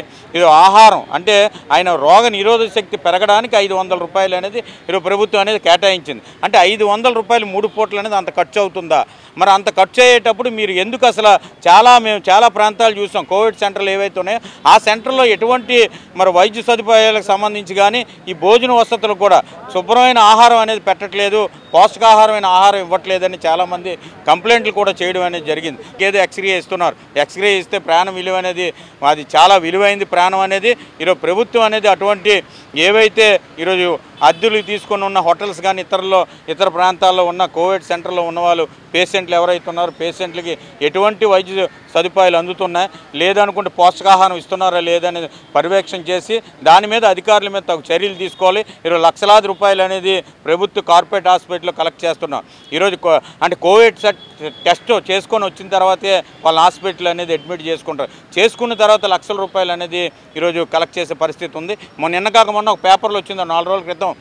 [SPEAKER 10] ఆహారం. అంటే ఆయన రోగ నిరోధక శక్తి పెరగడానికి ఐదు వందల రూపాయలు అనేది ఈరోజు ప్రభుత్వం అనేది కేటాయించింది. అంటే ఐదు వందల రూపాయలు మూడు పూటలు అనేది అంత ఖర్చు అవుతుందా? మరి అంత ఖర్చు అయ్యేటప్పుడు మీరు ఎందుకు అసలు చాలా మేము చాలా ప్రాంతాలు చూసాం. కోవిడ్ సెంటర్లు ఏవైతే ఉన్నాయో ఆ సెంటర్లో ఎటువంటి మరి వైద్య సదుపాయాలకు సంబంధించి కానీ ఈ భోజన వసతులు కూడా శుభ్రమైన ఆహారం అనేది పెట్టట్లేదు పౌష్టికాహారమైన ఆహారం ఇవ్వట్లేదని చాలామంది కంప్లైంట్లు కూడా చేయడం అనేది జరిగింది. ఏదో ఎక్స్రే ఇస్తున్నారు. ఎక్స్రే ఇస్తే ప్రాణం విలువ అనేది అది చాలా విలువైంది ప్రాణం అనేది. ఈరోజు ప్రభుత్వం అనేది అటువంటి ఏవైతే ఈరోజు అద్దెలు తీసుకొని ఉన్న హోటల్స్ కానీ ఇతరుల్లో ఇతర ప్రాంతాల్లో ఉన్న కోవిడ్ సెంటర్లో ఉన్న వాళ్ళు పేషెంట్లు ఎవరైతే ఉన్నారో పేషెంట్లకి ఎటువంటి వైద్య సదుపాయాలు అందుతున్నాయి? లేదనుకుంటే పోషకాహారం ఇస్తున్నారా లేదనేది పర్యవేక్షణ చేసి దాని మీద అధికారుల మీద తగు చర్యలు తీసుకోవాలి. ఈరోజు లక్షలాది రూపాయలు అనేది ప్రభుత్వ కార్పొరేట్ హాస్పిటల్లో కలెక్ట్ చేస్తున్నాం ఈరోజు కో- అంటే కోవిడ్ టెస్ట్ చేసుకొని వచ్చిన తర్వాతే వాళ్ళ హాస్పిటల్ అనేది అడ్మిట్ చేసుకుంటారు. చేసుకున్న తర్వాత లక్షల రూపాయలు అనేది ఈరోజు కలెక్ట్ చేసే పరిస్థితి ఉంది. మొన్న నిన్న కాక మొన్న ఒక పేపర్లో వచ్చింది నాలుగు రోజుల క్రితం.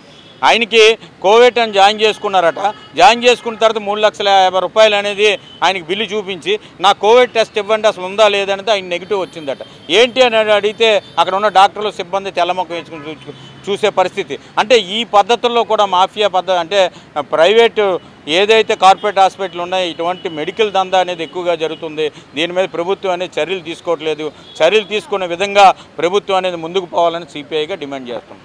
[SPEAKER 10] ఆయనకి కోవిడ్ అని జాయిన్ చేసుకున్నారట. జాయిన్ చేసుకున్న తర్వాత మూడు లక్షల యాభై రూపాయలు అనేది ఆయనకి బిల్లు చూపించి నా కోవిడ్ టెస్ట్ ఇవ్వండి అసలు ఉందా లేదనేది ఆయన నెగిటివ్ వచ్చిందట. ఏంటి అని అడిగితే అక్కడ ఉన్న డాక్టర్లు సిబ్బంది తెల్లమొక్క వేసుకుని చూ చూసే పరిస్థితి. అంటే ఈ పద్ధతుల్లో కూడా మాఫియా పద్ధతి అంటే ప్రైవేటు ఏదైతే కార్పొరేట్ హాస్పిటల్ ఉన్నాయో ఇటువంటి మెడికల్ దందా అనేది ఎక్కువగా జరుగుతుంది. దీని మీద ప్రభుత్వం అనేది చర్యలు తీసుకోవట్లేదు. చర్యలు తీసుకునే విధంగా ప్రభుత్వం అనేది ముందుకు పోవాలని సిపిఐగా డిమాండ్ చేస్తుంది.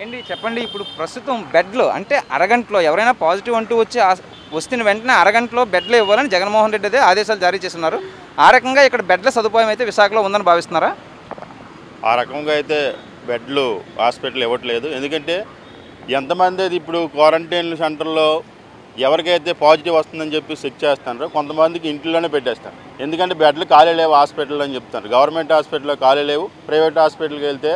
[SPEAKER 1] ఏంటి చెప్పండి ఇప్పుడు ప్రస్తుతం బెడ్లో అంటే అరగంటలో ఎవరైనా పాజిటివ్ అంటూ వచ్చి ఆ- వస్తున్న వెంటనే అరగంటలో బెడ్లు ఇవ్వాలని జగన్మోహన్ రెడ్డి అదే ఆదేశాలు జారీ చేస్తున్నారు. ఆ రకంగా ఇక్కడ బెడ్ల సదుపాయం అయితే విశాఖలో ఉందని భావిస్తున్నారా?
[SPEAKER 11] ఆ రకంగా అయితే బెడ్లు హాస్పిటల్ ఇవ్వట్లేదు. ఎందుకంటే ఎంతమంది అయితే ఇప్పుడు క్వారంటైన్ సెంటర్లో ఎవరికైతే పాజిటివ్ వస్తుందని చెప్పి చెక్ చేస్తారో కొంతమందికి ఇంట్లోనే పెట్టేస్తారు. ఎందుకంటే బెడ్లు ఖాళీ లేవు హాస్పిటల్లో అని చెప్తారు గవర్నమెంట్ హాస్పిటల్లో ఖాళీ లేవు. ప్రైవేట్ హాస్పిటల్కి వెళ్తే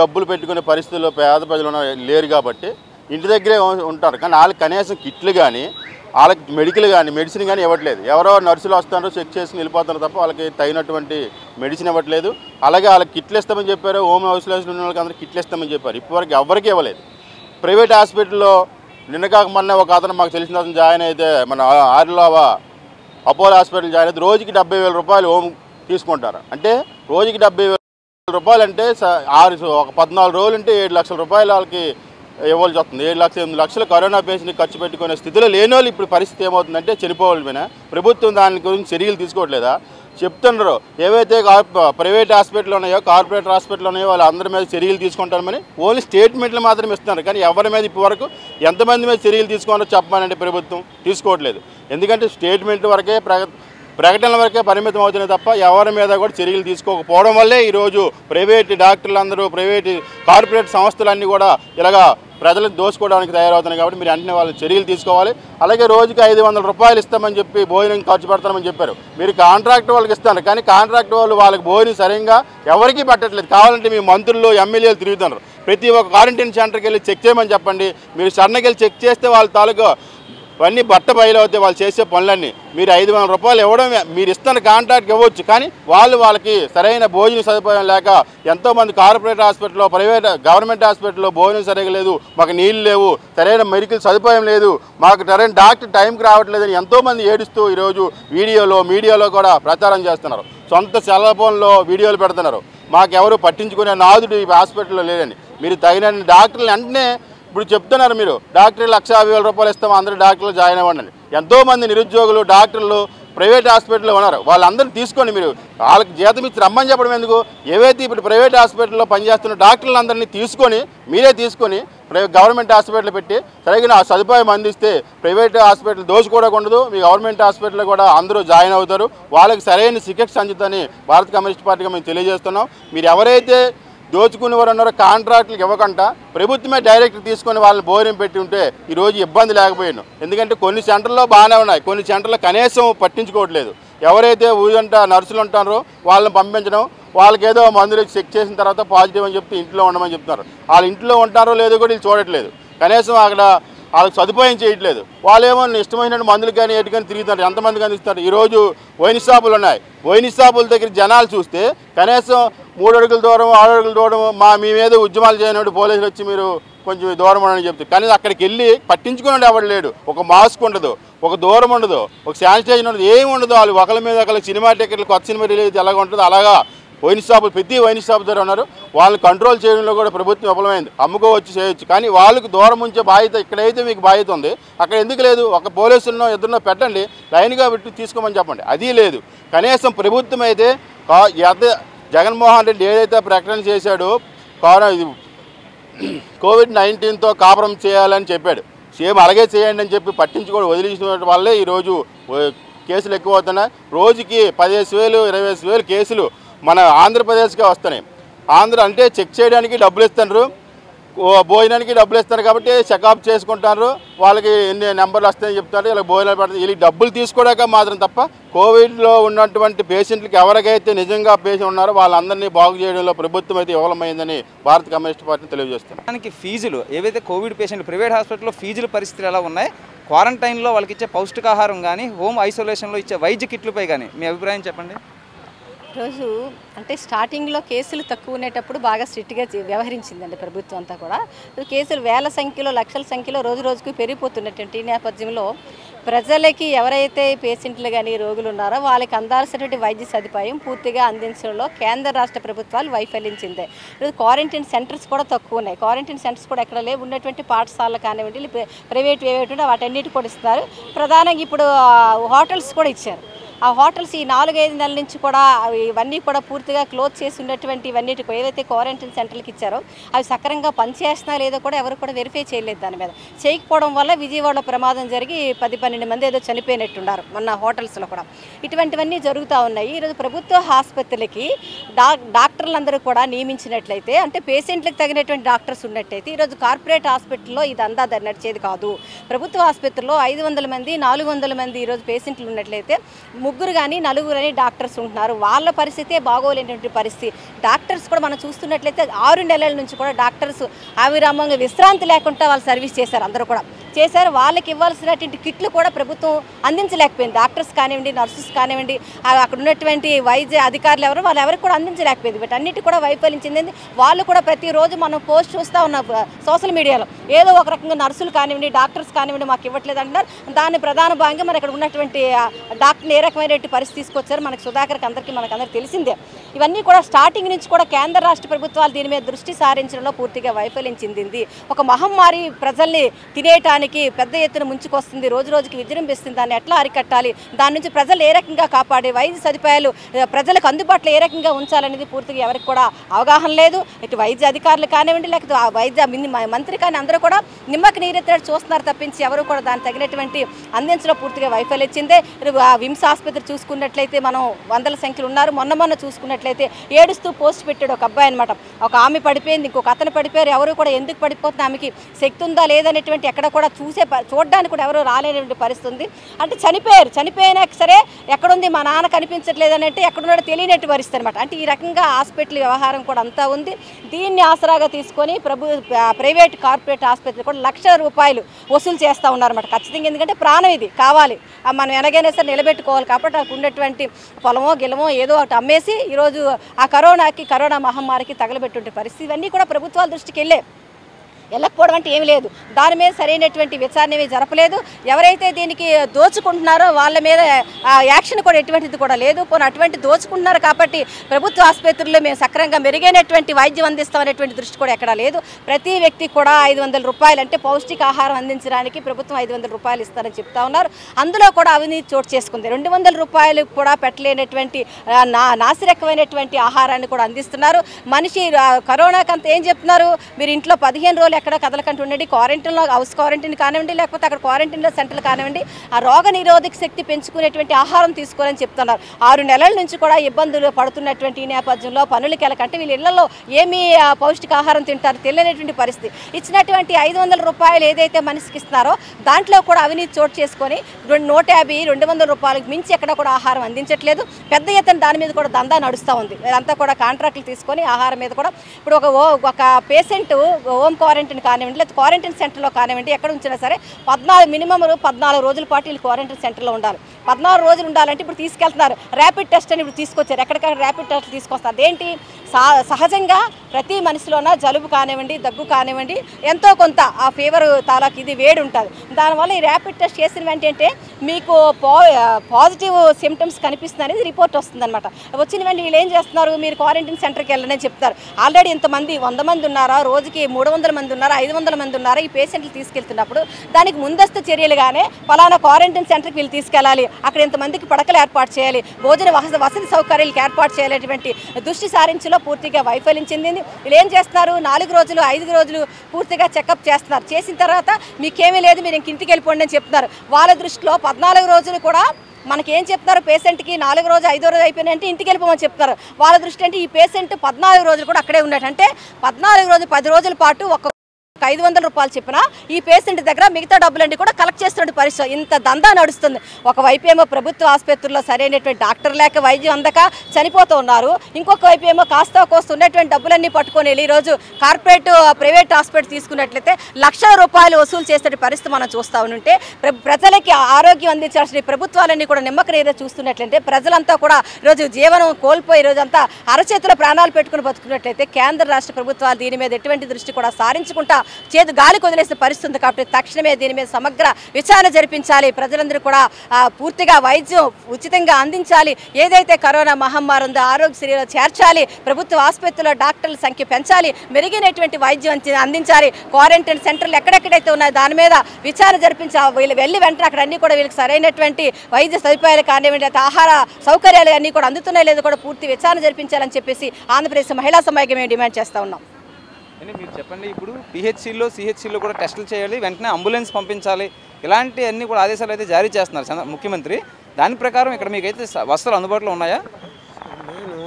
[SPEAKER 11] డబ్బులు పెట్టుకునే పరిస్థితుల్లో పేద ప్రజలు లేరు కాబట్టి ఇంటి దగ్గరే ఉంటారు. కానీ వాళ్ళకి కనీసం కిట్లు కానీ వాళ్ళకి మెడికల్ కానీ మెడిసిన్ కానీ ఇవ్వట్లేదు. ఎవరో నర్సులు వస్తారో చెక్ చేసి వెళ్ళిపోతారు తప్ప వాళ్ళకి తగినటువంటి మెడిసిన్ ఇవ్వట్లేదు. అలాగే వాళ్ళకి కిట్లు ఇస్తామని చెప్పారు. హోమ్ హౌస్లో ఉన్న వాళ్ళకి అందరూ కిట్లు ఇస్తామని చెప్పారు. ఇప్పటివరకు ఎవరికి ఇవ్వలేదు. ప్రైవేట్ హాస్పిటల్లో నిన్న కాక మొన్న ఒక అతను మాకు తెలిసిన అతను జాయిన్ అయితే మన ఆరులోవా అపోలో హాస్పిటల్ జాయిన్ అయితే రోజుకి డెబ్బై వేల రూపాయలు హోమ్ తీసుకుంటారు. అంటే రోజుకి డెబ్బై రూపాయలు అంటే ఆరు ఒక పద్నాలుగు రోజులు అంటే ఏడు లక్షల రూపాయలు వాళ్ళకి ఇవ్వాల్సి వస్తుంది. ఏడు లక్షల ఎనిమిది లక్షలు కరోనా పేషెంట్కి ఖర్చు పెట్టుకునే స్థితిలో లేని వాళ్ళు ఇప్పుడు పరిస్థితి ఏమవుతుందంటే చనిపోవాలి మీద. ప్రభుత్వం దాని గురించి చర్యలు తీసుకోవట్లేదా? చెప్తున్నారు ఏవైతే ప్రైవేట్ హాస్పిటల్ ఉన్నాయో కార్పొరేట్ హాస్పిటల్ ఉన్నాయో వాళ్ళు అందరి మీద చర్యలు తీసుకుంటారని ఓన్లీ స్టేట్మెంట్లు మాత్రమే ఇస్తున్నారు. కానీ ఎవరి మీద ఇప్పటివరకు ఎంతమంది మీద చర్యలు తీసుకోవాలో చెప్పమనండి ప్రభుత్వం. తీసుకోవట్లేదు. ఎందుకంటే స్టేట్మెంట్ వరకే ప్ర ప్రకటనల వరకే పరిమితం అవుతున్నాయి తప్ప ఎవరి మీద కూడా చర్యలు తీసుకోకపోవడం వల్లే ఈరోజు ప్రైవేట్ డాక్టర్లందరూ ప్రైవేట్ కార్పొరేట్ సంస్థలన్నీ కూడా ఇలాగా ప్రజలకు దోసుకోవడానికి తయారవుతున్నాయి కాబట్టి మీరు వెంటనే వాళ్ళు చర్యలు తీసుకోవాలి. అలాగే రోజుకి ఐదు వందల రూపాయలు ఇస్తామని చెప్పి భోజనం ఖర్చు పెడతామని చెప్పారు. మీరు కాంట్రాక్ట్ వాళ్ళకి ఇస్తారు కానీ కాంట్రాక్ట్ వాళ్ళు వాళ్ళకి భోజనం సరిగ్గా ఎవరికీ పెట్టట్లేదు. కావాలంటే మీ మంత్రులు ఎమ్మెల్యేలు తిరుగుతున్నారు. ప్రతి ఒక్క క్వారంటైన్ సెంటర్కి వెళ్ళి చెక్ చేయమని చెప్పండి. మీరు సడన్గా వెళ్ళి చెక్ చేస్తే వాళ్ళ తాలూకు ఇవన్నీ బట్ట బయలవుతాయి వాళ్ళు చేసే పనులన్నీ. మీరు ఐదు వందల రూపాయలు ఇవ్వడం మీరు ఇస్తున్న కాంట్రాక్ట్ ఇవ్వచ్చు. కానీ వాళ్ళు వాళ్ళకి సరైన భోజన సదుపాయం లేక ఎంతోమంది కార్పొరేట్ హాస్పిటల్లో ప్రైవేట్ గవర్నమెంట్ హాస్పిటల్లో భోజనం సరిగా లేదు మాకు నీళ్ళు లేవు సరైన మెడికల్ సదుపాయం లేదు మాకు సరైన డాక్టర్ టైంకి రావట్లేదని ఎంతోమంది ఏడుస్తూ ఈరోజు వీడియోలో మీడియాలో కూడా ప్రచారం చేస్తున్నారు. సొంత సెల్ ఫోన్లో వీడియోలు పెడుతున్నారు. మాకెవరు పట్టించుకునే నాదుడు ఈ హాస్పిటల్లో లేదని మీరు తగిన డాక్టర్లు వెంటనే ఇప్పుడు చెప్తున్నారు మీరు డాక్టర్ లక్ష యాభై వేల రూపాయలు ఇస్తాం అందరూ డాక్టర్లు జాయిన్ అవ్వండి ఎంతోమంది నిరుద్యోగులు డాక్టర్లు ప్రైవేట్ హాస్పిటల్లో ఉన్నారు. వాళ్ళందరినీ తీసుకోండి మీరు. వాళ్ళకి జీతం ఇచ్చి రమ్మని చెప్పడం ఎందుకు? ఏవైతే ఇప్పుడు ప్రైవేట్ హాస్పిటల్లో పనిచేస్తున్న డాక్టర్లందరినీ తీసుకొని మీరే తీసుకొని గవర్నమెంట్ హాస్పిటల్ పెట్టి సరిగిన ఆ సదుపాయం అందిస్తే ప్రైవేట్ హాస్పిటల్ దోచుకోవడం మీ గవర్నమెంట్ హాస్పిటల్ కూడా అందరూ జాయిన్ అవుతారు. వాళ్ళకి సరైన చికిత్స అందుతుందని భారత కమ్యూనిస్ట్ పార్టీగా మేము తెలియజేస్తున్నాం. మీరు ఎవరైతే దోచుకునే వారు ఉన్నారో కాంట్రాక్టులకు ఇవ్వకుండా ప్రభుత్వమే డైరెక్ట్ తీసుకొని వాళ్ళని బోరింగ్ పెట్టి ఉంటే ఈరోజు ఇబ్బంది లేకపోయాను ఎందుకంటే కొన్ని సెంటర్లో బాగానే ఉన్నాయి. కొన్ని సెంటర్లో కనీసం పట్టించుకోవట్లేదు. ఎవరైతే ఊరంట నర్సులు ఉంటారో వాళ్ళని పంపించడం వాళ్ళకి ఏదో మందులు చెక్ చేసిన తర్వాత పాజిటివ్ అని చెప్తే ఇంట్లో ఉండమని చెప్తున్నారు. వాళ్ళు ఇంట్లో ఉంటారో లేదో కూడా వీళ్ళు చూడట్లేదు. కనీసం అక్కడ వాళ్ళకి సదుపాయం చేయట్లేదు. వాళ్ళేమో ఇష్టమైన మందులు కానీ ఎటు కానీ తిరుగుతారు ఎంతమంది కానీ ఇస్తారు. ఈరోజు వైన్ షాపులు ఉన్నాయి. వైన్ షాపుల దగ్గర జనాలు చూస్తే కనీసం మూడు అడుగుల దూరం ఆరు అడుగుల దూరం మా మీ మీద ఉద్యమాలు చేయనప్పుడు పోలీసులు వచ్చి మీరు కొంచెం దూరం ఉండని చెప్తారు కానీ అక్కడికి వెళ్ళి పట్టించుకున్నాడు ఎవడు లేడు. ఒక మాస్క్ ఉండదు ఒక దూరం ఉండదు ఒక శానిటైజర్ ఉండదు ఏమి ఉండదు. వాళ్ళు ఒకరి మీద ఒకరి సినిమా టికెట్లు కొత్త సినిమా రిలీజ్ ఎలాగ ఉంటుందో అలాగా వైన్ షాపులు ప్రతి వైన్ షాప్ దగ్గర ఉన్నారు. వాళ్ళని కంట్రోల్ చేయడంలో కూడా ప్రభుత్వం విఫలమైంది. అమ్ముకోవచ్చు చేయొచ్చు. కానీ వాళ్ళకి దూరం ఉంచే బాధ్యత ఇక్కడైతే మీకు బాధ్యత ఉంది. అక్కడ ఎందుకు లేదు? ఒక పోలీసులను ఎదురునో పెట్టండి. లైన్గా పెట్టి తీసుకోమని చెప్పండి. అది లేదు. కనీసం ప్రభుత్వం అయితే జగన్మోహన్ రెడ్డి ఏదైతే ప్రకటన చేశాడో కరోనా ఇది కోవిడ్ నైన్టీన్తో కాపురం చేయాలని చెప్పాడు. సేమ్ అలాగే చేయండి అని చెప్పి పట్టించుకోవడం వదిలించిన వల్లే ఈరోజు కేసులు ఎక్కువ అవుతున్నాయి. రోజుకి పదిహేను వేలు ఇరవై వేలు కేసులు మన ఆంధ్రప్రదేశ్కే వస్తున్నాయి. ఆంధ్ర అంటే చెక్ చేయడానికి డబ్బులు ఇస్తున్నారు భోజనానికి డబ్బులు ఇస్తారు కాబట్టి చెకప్ చేసుకుంటారు. వాళ్ళకి ఎన్ని నెంబర్లు వస్తాయని చెప్తారు. ఇలా భోజనాలు పెడతారు. వీళ్ళకి డబ్బులు తీసుకోవడాక మాత్రం తప్ప కోవిడ్లో ఉన్నటువంటి పేషెంట్లకి ఎవరికైతే నిజంగా పేషెంట్ ఉన్నారో వాళ్ళందరినీ బాగు చేయడంలో ప్రభుత్వం అయితే విఫలమైందని భారత కమ్యూనిస్ట్ పార్టీ తెలియజేస్తుంది.
[SPEAKER 1] దానికి ఫీజులు ఏవైతే కోవిడ్ పేషెంట్లు ప్రైవేట్ హాస్పిటల్లో ఫీజుల పరిస్థితులు ఎలా ఉన్నాయి? క్వారంటైన్లో వాళ్ళకి ఇచ్చే పౌష్టికాహారం కానీ హోమ్ ఐసోలేషన్లో ఇచ్చే వైద్య కిట్లపై కానీ మీ అభిప్రాయం చెప్పండి.
[SPEAKER 12] రోజు అంటే స్టార్టింగ్లో కేసులు తక్కువ ఉండేటప్పుడు బాగా స్ట్రిక్ట్గా చే- వ్యవహరించిందండి ప్రభుత్వం అంతా కూడా. కేసులు వేల సంఖ్యలో లక్షల సంఖ్యలో రోజు రోజుకు పెరిగిపోతున్నటువంటి ఈ నేపథ్యంలో ప్రజలకి ఎవరైతే పేషెంట్లు కానీ రోగులు ఉన్నారో వాళ్ళకి అందాల్సినటువంటి వైద్య సదుపాయం పూర్తిగా అందించడంలో కేంద్ర రాష్ట్ర ప్రభుత్వాలు వైఫల్యం చెందాయి ఈరోజు క్వారంటైన్ సెంటర్స్ కూడా తక్కువ ఉన్నాయి. క్వారంటైన్ సెంటర్స్ కూడా ఎక్కడ లేవు. ఉన్నటువంటి పాఠశాలలు కానివ్వండి ప్రైవేట్ ఏవేవి ఉంటే వాటన్నిటి కూడా ఇస్తున్నారు. ప్రధానంగా ఇప్పుడు హోటల్స్ కూడా ఇచ్చారు. ఆ హోటల్స్ ఈ నాలుగైదు నెలల నుంచి కూడా అవి ఇవన్నీ కూడా పూర్తిగా క్లోజ్ చేసి ఉన్నటువంటి ఇవన్నీ ఏదైతే క్వారంటైన్ సెంటర్లకు ఇచ్చారో అవి సక్రంగా పనిచేస్తున్నా లేదో కూడా ఎవరు కూడా వెరిఫై చేయలేదు దాని మీద. చేయకపోవడం వల్ల విజయవాడలో ప్రమాదం జరిగి పది పన్నెండు మంది ఏదో చనిపోయినట్టున్నారు మొన్న హోటల్స్లో కూడా. ఇటువంటివన్నీ జరుగుతూ ఉన్నాయి. ఈరోజు ప్రభుత్వ ఆసుపత్రులకి డా డాక్టర్లందరూ కూడా నియమించినట్లయితే అంటే పేషెంట్లకు తగినటువంటి డాక్టర్స్ ఉన్నట్టయితే ఈరోజు కార్పొరేట్ హాస్పిటల్లో ఇది అందా నడిచేది కాదు. ప్రభుత్వ ఆసుపత్రిలో ఐదు వందల మంది నాలుగు వందల మంది ఈరోజు పేషెంట్లు ఉన్నట్లయితే ముగ్గురు కానీ నలుగురు అని డాక్టర్స్ ఉంటున్నారు. వాళ్ళ పరిస్థితే బాగోలేనటువంటి పరిస్థితి. డాక్టర్స్ కూడా మనం చూస్తున్నట్లయితే ఆరు నెలల నుంచి కూడా డాక్టర్స్ అవిరామంగా విశ్రాంతి లేకుండా వాళ్ళు సర్వీస్ చేశారు అందరూ కూడా. చేశారు. వాళ్ళకి ఇవ్వాల్సినటువంటి కిట్లు కూడా ప్రభుత్వం అందించలేకపోయింది. డాక్టర్స్ కానివ్వండి నర్సెస్ కానివ్వండి అక్కడ ఉన్నటువంటి వైద్య అధికారులు ఎవరు వాళ్ళు ఎవరికి కూడా అందించలేకపోయింది. బట్ అన్నిటి కూడా వైఫల్యం చెందింది. వాళ్ళు కూడా ప్రతిరోజు మనం పోస్ట్ చూస్తూ ఉన్నాం సోషల్ మీడియాలో. ఏదో ఒక రకంగా నర్సులు కానివ్వండి డాక్టర్స్ కానివ్వండి మాకు ఇవ్వట్లేదు అంటున్నారు దాని ప్రధాన భాగంగా మరి అక్కడ ఉన్నటువంటి డాక్టర్ని ఏ రకమైనటువంటి పరిస్థితి తీసుకొచ్చారు? మనకు సుధాకర్కి అందరికీ మనకు అందరికీ తెలిసిందే. ఇవన్నీ కూడా స్టార్టింగ్ నుంచి కూడా కేంద్ర రాష్ట్ర ప్రభుత్వాలు దీని మీద దృష్టి సారించడంలో పూర్తిగా వైఫల్యం చెందింది. ఒక మహమ్మారి ప్రజల్ని తినేయటానికి పెద్ద ఎత్తున ముంచుకొస్తుంది రోజు రోజుకి విజృంభిస్తుంది దాన్ని ఎట్లా అరికట్టాలి దాని నుంచి ప్రజలు ఏ రకంగా కాపాడి వైద్య సదుపాయాలు ప్రజలకు అందుబాటులో ఏ రకంగా ఉంచాలనేది పూర్తిగా ఎవరికి కూడా అవగాహన లేదు. ఇటు వైద్య అధికారులు కానివ్వండి లేకపోతే ఆ వైద్య మంత్రి కానీ అందరూ కూడా నిమ్మకి నీరెత్తినట్టు చూస్తున్నారు తప్పించి ఎవరు కూడా దానికి తగినటువంటి అందించడం పూర్తిగా వైఫల్యం ఇచ్చిందే ఆ విమ్స్ ఆసుపత్రి చూసుకున్నట్లయితే మనం వందల సంఖ్యలో ఉన్నారు. మొన్న మొన్న చూసుకున్నట్లయితే ఏడుస్తూ పోస్ట్ పెట్టాడు ఒక అబ్బాయి అనమాట ఒక ఆమె పడిపోయింది ఇంకొక అతను పడిపోయారు. ఎవరు కూడా ఎందుకు పడిపోతుంది ఆమెకి శక్తి ఉందా లేదనేటువంటి ఎక్కడ కూడా చూసే ప- చూడడానికి కూడా ఎవరు రాలేనటువంటి పరిస్థితి ఉంది అంటే చనిపోయారు. చనిపోయినా సరే ఎక్కడుంది? మా నాన్న కనిపించట్లేదు అంటే ఎక్కడున్నాడో తెలియనట్టు పరిస్థితి అనమాట అంటే ఈ రకంగా హాస్పిటల్ వ్యవహారం కూడా అంతా ఉంది. దీన్ని ఆసరాగా తీసుకొని ప్రభు ప్రైవేట్ కార్పొరేట్ ఆసుపత్రి కూడా లక్ష రూపాయలు వసూలు చేస్తూ ఉన్నారన్నమాట. ఖచ్చితంగా ఎందుకంటే ప్రాణం ఇది. కావాలి. మనం ఎలాగైనా సరే నిలబెట్టుకోవాలి కాబట్టి అక్కడ ఉన్నటువంటి పొలమో గిలమో ఏదో ఒకటి అమ్మేసి ఈరోజు ఆ కరోనాకి కరోనా మహమ్మారికి తగలబెట్టుంటే పరిస్థితి. ఇవన్నీ కూడా ప్రభుత్వాల దృష్టికి వెళ్ళే వెళ్ళకపోవడం అంటే ఏమి లేదు. దాని మీద సరైనటువంటి విచారణ ఏమీ జరపలేదు. ఎవరైతే దీనికి దోచుకుంటున్నారో వాళ్ళ మీద యాక్షన్ కూడా ఎటువంటిది కూడా లేదు. పోనీ అటువంటి దోచుకుంటున్నారు కాబట్టి ప్రభుత్వ ఆసుపత్రుల్లో మేము సక్రంగా మెరుగైనటువంటి వైద్యం అందిస్తామనేటువంటి దృష్టి కూడా ఎక్కడా లేదు. ప్రతి వ్యక్తి కూడా ఐదు వందల రూపాయలు అంటే పౌష్టికాహారం అందించడానికి ప్రభుత్వం ఐదు వందల రూపాయలు ఇస్తారని చెప్తా ఉన్నారు. అందులో కూడా అవినీతి చోటు చేసుకుంది. రెండు వందల రూపాయలు కూడా పెట్టలేనటువంటి నా నాసిరకమైనటువంటి ఆహారాన్ని కూడా అందిస్తున్నారు. మనిషి కరోనాకంత ఏం చెప్తున్నారు? మీరు ఇంట్లో పదిహేను రోజులు ఎక్కడ కదలకంటూ ఉండండి. క్వారంటైన్లో హౌస్ క్వారంటైన్ కానివ్వండి లేకపోతే అక్కడ క్వారంటైన్లో సెంటర్లు కానివ్వండి ఆ రోగ నిరోధక శక్తి పెంచుకునేటువంటి ఆహారం తీసుకోవాలని చెప్తున్నారు. ఆరు నెలల నుంచి కూడా ఇబ్బందులు పడుతున్నటువంటి ఈ నేపథ్యంలో పనులకి వెళ్ళకంటే వీళ్ళ ఇళ్ళలో ఏమి పౌష్టిక పౌష్టికాహారం తింటారు తెలియనటువంటి పరిస్థితి. ఇచ్చినటువంటి ఐదు వందల రూపాయలు ఏదైతే మనిషికి ఇస్తున్నారో దాంట్లో కూడా అవినీతి చోటు చేసుకొని రెండు నూట యాభై రెండు వందల రూపాయలకు మించి ఎక్కడ కూడా ఆహారం అందించట్లేదు. పెద్ద ఎత్తున దాని మీద కూడా దందా నడుస్తూ ఉంది. అంతా కూడా కాంట్రాక్టులు తీసుకొని ఆహారం మీద కూడా ఇప్పుడు ఒక ఓ- ఒక పేషెంట్ హోమ్ క్వారంటైన్ కానివ్వండి లేదా క్వారంటైన్ సెంటర్లో కానివ్వండి ఎక్కడ ఉంచినా సరే పద్నాలుగు మినిమం పద్నాలుగు రోజుల పాటు వీళ్ళు క్వారంటైన్ సెంటర్లో ఉండాలి. పద్నాలుగు రోజులు ఉండాలంటే ఇప్పుడు తీసుకెళ్తున్నారు. ర్యాపిడ్ టెస్ట్ అని ఇప్పుడు తీసుకొచ్చారు. ఎక్కడికక్కడ ర్యాపిడ్ టెస్ట్ తీసుకొస్తారు. అదేంటి? సా సహజంగా ప్రతి మనిషిలోన జలుబు కానివ్వండి దగ్గు కానివ్వండి ఎంతో కొంత ఆ ఫీవర్ తాలాకి ఇది వేడి ఉంటుంది. దానివల్ల ఈ ర్యాపిడ్ టెస్ట్ చేసిన వెంటనే మీకు పా పాజిటివ్ సిమ్టమ్స్ కనిపిస్తుంది అనేది రిపోర్ట్ వస్తుంది అనమాట వచ్చిన వెంటనే వీళ్ళు ఏం చేస్తున్నారు? మీరు క్వారంటైన్ సెంటర్కి వెళ్ళని చెప్తారు. ఆల్రెడీ ఇంతమంది వంద మంది ఉన్నారా? రోజుకి మూడు వందల మంది ఉన్నారు ఐదు వందల మంది ఉన్నారు ఈ పేషెంట్లు తీసుకెళ్తున్నప్పుడు దానికి ముందస్తు చర్యలుగానే పలానా క్వారంటైన్ సెంటర్కి వీళ్ళు తీసుకెళ్ళాలి. అక్కడ ఇంతమందికి పడకలు ఏర్పాటు చేయాలి. భోజన వసతి వసతి సౌకర్యాలకు ఏర్పాటు చేయాలనేటువంటి దృష్టి సారించలో పూర్తిగా వైఫల్యం చెందింది. వీళ్ళు ఏం చేస్తున్నారు? నాలుగు రోజులు ఐదు రోజులు పూర్తిగా చెకప్ చేస్తున్నారు. చేసిన తర్వాత మీకేమీ లేదు మీరు ఇంక ఇంటికి వెళ్ళిపోండి అని చెప్తున్నారు. వాళ్ళ దృష్టిలో పద్నాలుగు రోజులు కూడా మనకి ఏం చెప్తున్నారు? పేషెంట్కి నాలుగు రోజు ఐదో రోజు అయిపోయినంటే ఇంటికి వెళ్ళిపోమని చెప్తున్నారు. వాళ్ళ దృష్టి అంటే ఈ పేషెంట్ పద్నాలుగు రోజులు కూడా అక్కడే ఉన్నాడు అంటే పద్నాలుగు రోజులు పది రోజుల పాటు ఒక ఒక ఐదు వందల రూపాయలు చెప్పిన ఈ పేషెంట్ దగ్గర మిగతా డబ్బులన్నీ కూడా కలెక్ట్ చేస్తున్న పరిస్థితి. ఇంత దందా నడుస్తుంది. ఒకవైపు ఏమో ప్రభుత్వ ఆసుపత్రుల్లో సరైనటువంటి డాక్టర్ లేక వైద్యం అందక చనిపోతూ ఉన్నారు. ఇంకొక వైపు ఏమో కాస్త కోస్త ఉన్నటువంటి డబ్బులన్నీ పట్టుకొని వెళ్ళి ఈరోజు కార్పొరేట్ ప్రైవేట్ హాస్పిటల్ తీసుకున్నట్లయితే లక్షల రూపాయలు వసూలు చేసే పరిస్థితి మనం చూస్తూ ఉంటే ప్ర- ప్రజలకి ఆరోగ్యం అందించాల్సిన ప్రభుత్వాలన్నీ కూడా నిమ్మక చూస్తున్నట్లయితే ప్రజలంతా కూడా ఈరోజు జీవనం కోల్పోయి రోజంతా అంతా అరచేతిలో ప్రాణాలు పెట్టుకుని బతుకున్నట్లయితే కేంద్ర రాష్ట్ర ప్రభుత్వాలు దీని మీద ఎటువంటి దృష్టి కూడా సారించుకుంటా చేదు గాలి వదిలేసే పరిస్థితి ఉంది కాబట్టి తక్షణమే దీని మీద సమగ్ర విచారణ జరిపించాలి. ప్రజలందరూ కూడా పూర్తిగా వైద్యం ఉచితంగా అందించాలి. ఏదైతే కరోనా మహమ్మారి ఉందో ఆరోగ్యశ్రీలో చేర్చాలి. ప్రభుత్వ ఆసుపత్రిలో డాక్టర్ల సంఖ్య పెంచాలి. మెరుగైనటువంటి వైద్యం అందించాలి. క్వారంటైన్ సెంటర్లు ఎక్కడెక్కడైతే ఉన్నాయో దాని మీద విచారణ జరిపించి వీళ్ళు వెళ్ళి వెంటనే అక్కడ అన్ని కూడా వీళ్ళకి సరైనటువంటి వైద్య సదుపాయాలు కానివ్వండి ఆహార సౌకర్యాలు అన్నీ కూడా అందుతున్నాయి లేదో కూడా పూర్తి విచారణ జరిపించాలని చెప్పేసి ఆంధ్రప్రదేశ్ మహిళా సమాఖ్య మేము డిమాండ్ చేస్తూ ఉన్నాం.
[SPEAKER 1] అని మీరు చెప్పండి ఇప్పుడు పిహెచ్సిలో సిహెచ్సిలో కూడా టెస్టులు చేయాలి వెంటనే అంబులెన్స్ పంపించాలి. ఇలాంటి అన్ని కూడా ఆదేశాలు అయితే జారీ చేస్తున్నారు ముఖ్యమంత్రి. దాని ప్రకారం ఇక్కడ మీకైతే వసతులు అందుబాటులో ఉన్నాయా?
[SPEAKER 7] నేను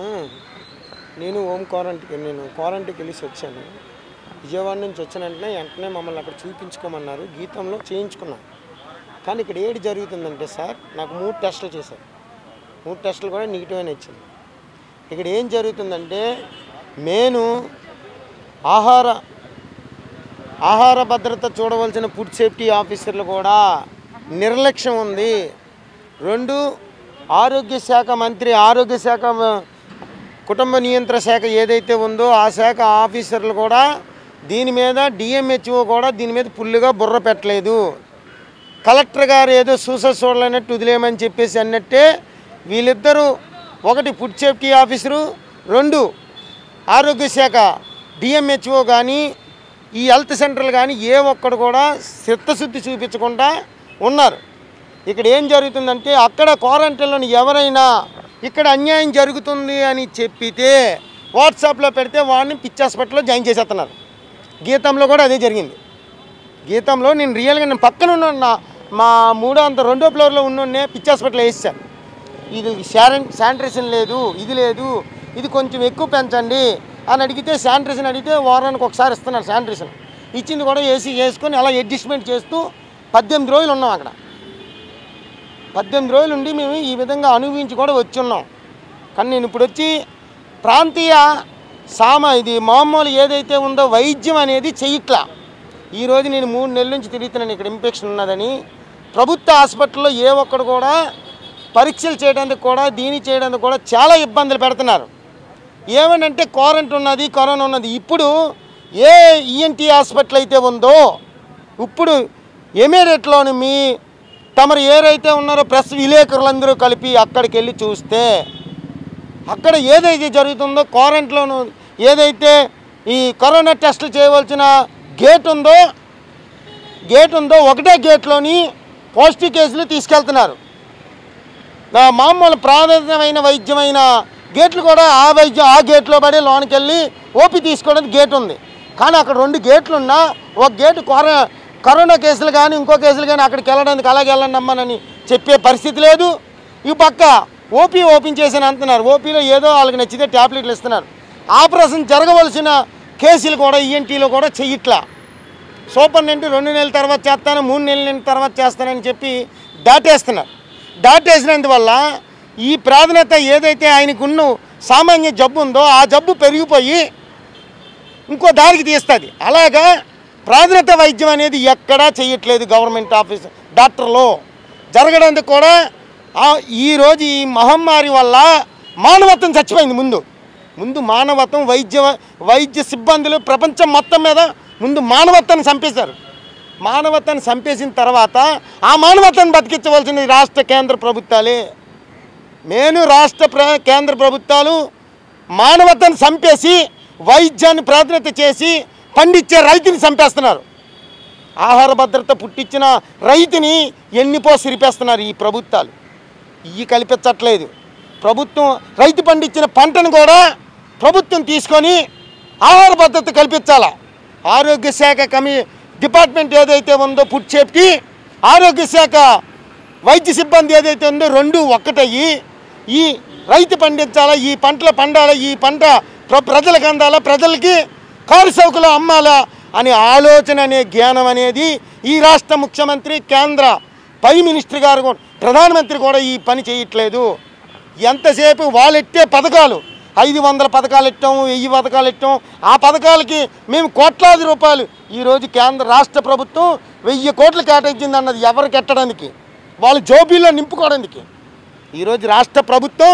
[SPEAKER 7] నేను హోమ్ క్వారంటీకి నేను క్వారంటీకి వెళ్ళి వచ్చాను. విజయవాడ నుంచి వచ్చిన వెంటనే వెంటనే మమ్మల్ని అక్కడ చూపించుకోమన్నారు. గీతంలో చేయించుకున్నాను కానీ ఇక్కడ ఏడు జరుగుతుందంటే సార్ నాకు మూడు టెస్టులు చేశారు. మూడు టెస్టులు కూడా నెగిటివ్ అని ఇక్కడ ఏం జరుగుతుందంటే నేను ఆహార ఆహార భద్రత చూడవలసిన ఫుడ్ సేఫ్టీ ఆఫీసర్లు కూడా నిర్లక్ష్యం ఉంది. రెండు ఆరోగ్య శాఖ మంత్రి ఆరోగ్య శాఖ కుటుంబ నియంత్రణ శాఖ ఏదైతే ఉందో ఆ శాఖ ఆఫీసర్లు కూడా దీని మీద డిఎంహెచ్ఓ కూడా దీని మీద పుల్లుగా బుర్ర పెట్టలేదు. కలెక్టర్ గారు ఏదో చూస చూడలేనట్టు వదిలేయమని చెప్పేసి అన్నట్టే వీళ్ళిద్దరూ ఒకటి ఫుడ్ సేఫ్టీ ఆఫీసరు రెండు ఆరోగ్య శాఖ డిఎంహెచ్ఓ కానీ ఈ హెల్త్ సెంటర్లు కానీ ఏ ఒక్కడు కూడా చిత్తశుద్ధి చూపించకుండా ఉన్నారు. ఇక్కడ ఏం జరుగుతుందంటే అక్కడ క్వారంటైన్లో ఎవరైనా ఇక్కడ అన్యాయం జరుగుతుంది అని చెప్పితే వాట్సాప్లో పెడితే వాడిని పిచ్చి హాస్పిటల్లో జాయిన్ చేసేస్తున్నారు. గీతంలో కూడా అదే జరిగింది. గీతంలో నేను రియల్గా నేను పక్కన ఉన్న మా మూడో అంత రెండో ఫ్లోర్లో ఉన్నోన్నే పిచ్చి హాస్పిటల్ వేసాను ఇది శారన్ శానిటేషన్ లేదు ఇది లేదు ఇది కొంచెం ఎక్కువ పెంచండి అని అడిగితే శానిటేషన్ అడిగితే వారానికి ఒకసారి ఇస్తున్నారు శానిటేషన్. ఇచ్చింది కూడా ఏసీ వేసుకొని అలా అడ్జస్ట్మెంట్ చేస్తూ పద్దెనిమిది రోజులు ఉన్నాం అక్కడ. పద్దెనిమిది రోజులు ఉండి మేము ఈ విధంగా అనుభవించి కూడా వచ్చి ఉన్నాం కానీ నేను ఇప్పుడు వచ్చి ప్రాంతీయ సామ ఇది మామూలు ఏదైతే ఉందో వైద్యం అనేది చెయ్యట్లా. ఈరోజు నేను మూడు నెలల నుంచి తిరుగుతున్నాను ఇక్కడ ఇన్ఫెక్షన్ ఉన్నదని. ప్రభుత్వ హాస్పిటల్లో ఏ ఒక్కడు కూడా పరీక్షలు చేయడానికి కూడా దీని చేయడానికి కూడా చాలా ఇబ్బందులు పెడుతున్నారు. ఏమనంటే క్వారంట్ ఉన్నది కరోనా ఉన్నది. ఇప్పుడు ఏ ఈఎన్టీ హాస్పిటల్ అయితే ఉందో ఇప్పుడు ఎమిరేట్లోని మీ తమరు ఏరైతే ఉన్నారో ప్రెస్ విలేకరులందరూ కలిపి అక్కడికి వెళ్ళి చూస్తే అక్కడ ఏదైతే జరుగుతుందో క్వారంటైన్లోను ఏదైతే ఈ కరోనా టెస్టులు చేయవలసిన గేట్ ఉందో గేట్ ఉందో ఒకటే గేట్లోని పాజిటివ్ కేసులు తీసుకెళ్తున్నారు. మామూలు ప్రాధాన్యమైన వైద్యమైన గేట్లు కూడా ఆ వైద్యం ఆ గేట్లో పడి లోనికి వెళ్ళి ఓపీ తీసుకోవడానికి గేట్ ఉంది. కానీ అక్కడ రెండు గేట్లు ఉన్నా ఒక గేటు కొర కరోనా కేసులు కానీ ఇంకో కేసులు కానీ అక్కడికి వెళ్ళడానికి అలాగే వెళ్ళండి అమ్మనని చెప్పే పరిస్థితి లేదు. ఈ పక్క ఓపీ ఓపెన్ చేసిన అంటున్నారు. ఓపీలో ఏదో వాళ్ళకి నచ్చితే ట్యాబ్లెట్లు ఇస్తున్నారు. ఆపరేషన్ జరగవలసిన కేసులు కూడా ఈఎన్టీలో కూడా చెయ్యట్లా. సూపరింటెండెంట్ రెండు నెలల తర్వాత చేస్తాను మూడు నెలల తర్వాత చేస్తానని చెప్పి దాటేస్తున్నారు. దాటేసినందువల్ల ఈ ప్రాధాన్యత ఏదైతే ఆయనకున్న సామాన్య జబ్బు ఉందో ఆ జబ్బు పెరిగిపోయి ఇంకో దారికి తీస్తుంది. అలాగా ప్రాధాన్యత వైద్యం అనేది ఎక్కడా చేయట్లేదు గవర్నమెంట్ ఆఫీస్ డాక్టర్లు. జరగడానికి కూడా ఈరోజు ఈ మహమ్మారి వల్ల మానవత్వం చచ్చిపోయింది ముందు. ముందు మానవత్వం వైద్య వైద్య సిబ్బందులు ప్రపంచం మొత్తం మీద ముందు మానవత్వాన్ని చంపేశారు. మానవత్వాన్ని చంపేసిన తర్వాత ఆ మానవత్వాన్ని బతికించవలసింది రాష్ట్ర కేంద్ర ప్రభుత్వాలే. నేను రాష్ట్ర కేంద్ర ప్రభుత్వాలు మానవతను చంపేసి వైద్యాన్ని ప్రాధాన్యత చేసి పండించే రైతుని చంపేస్తున్నారు. ఆహార భద్రత పుట్టించిన రైతుని ఎన్నిపో సిరిపేస్తున్నారు ఈ ప్రభుత్వాలు. ఇవి కల్పించట్లేదు. ప్రభుత్వం రైతు పండించిన పంటను కూడా ప్రభుత్వం తీసుకొని ఆహార భద్రత కల్పించాలా? ఆరోగ్య శాఖ కమి డిపార్ట్మెంట్ ఏదైతే ఉందో ఫుడ్ సేఫ్టీ ఆరోగ్య శాఖ వైద్య సిబ్బంది ఏదైతే ఉందో రెండు ఒక్కటయ్యి ఈ రైతు పండించాలా ఈ పంటలు పండాలా ఈ పంట ప్ర- ప్రజలకు అందాలా ప్రజలకి కారు సౌకులు అమ్మాలా అనే ఆలోచన అనే జ్ఞానం అనేది ఈ రాష్ట్ర ముఖ్యమంత్రి కేంద్ర పై మినిస్టర్ గారు ప్రధానమంత్రి కూడా ఈ పని చేయట్లేదు. ఎంతసేపు వాళ్ళెట్టే పథకాలు ఐదు వందల పథకాలు ఇట్టాము వెయ్యి పథకాలు ఇట్టం ఆ పథకాలకి మేము కోట్లాది రూపాయలు ఈరోజు కేంద్ర రాష్ట్ర ప్రభుత్వం వెయ్యి కోట్లు కేటాయించింది అన్నది ఎవరికి ఎట్టడానికి వాళ్ళు జోబీలో నింపుకోవడానికి. ఈరోజు రాష్ట్ర ప్రభుత్వం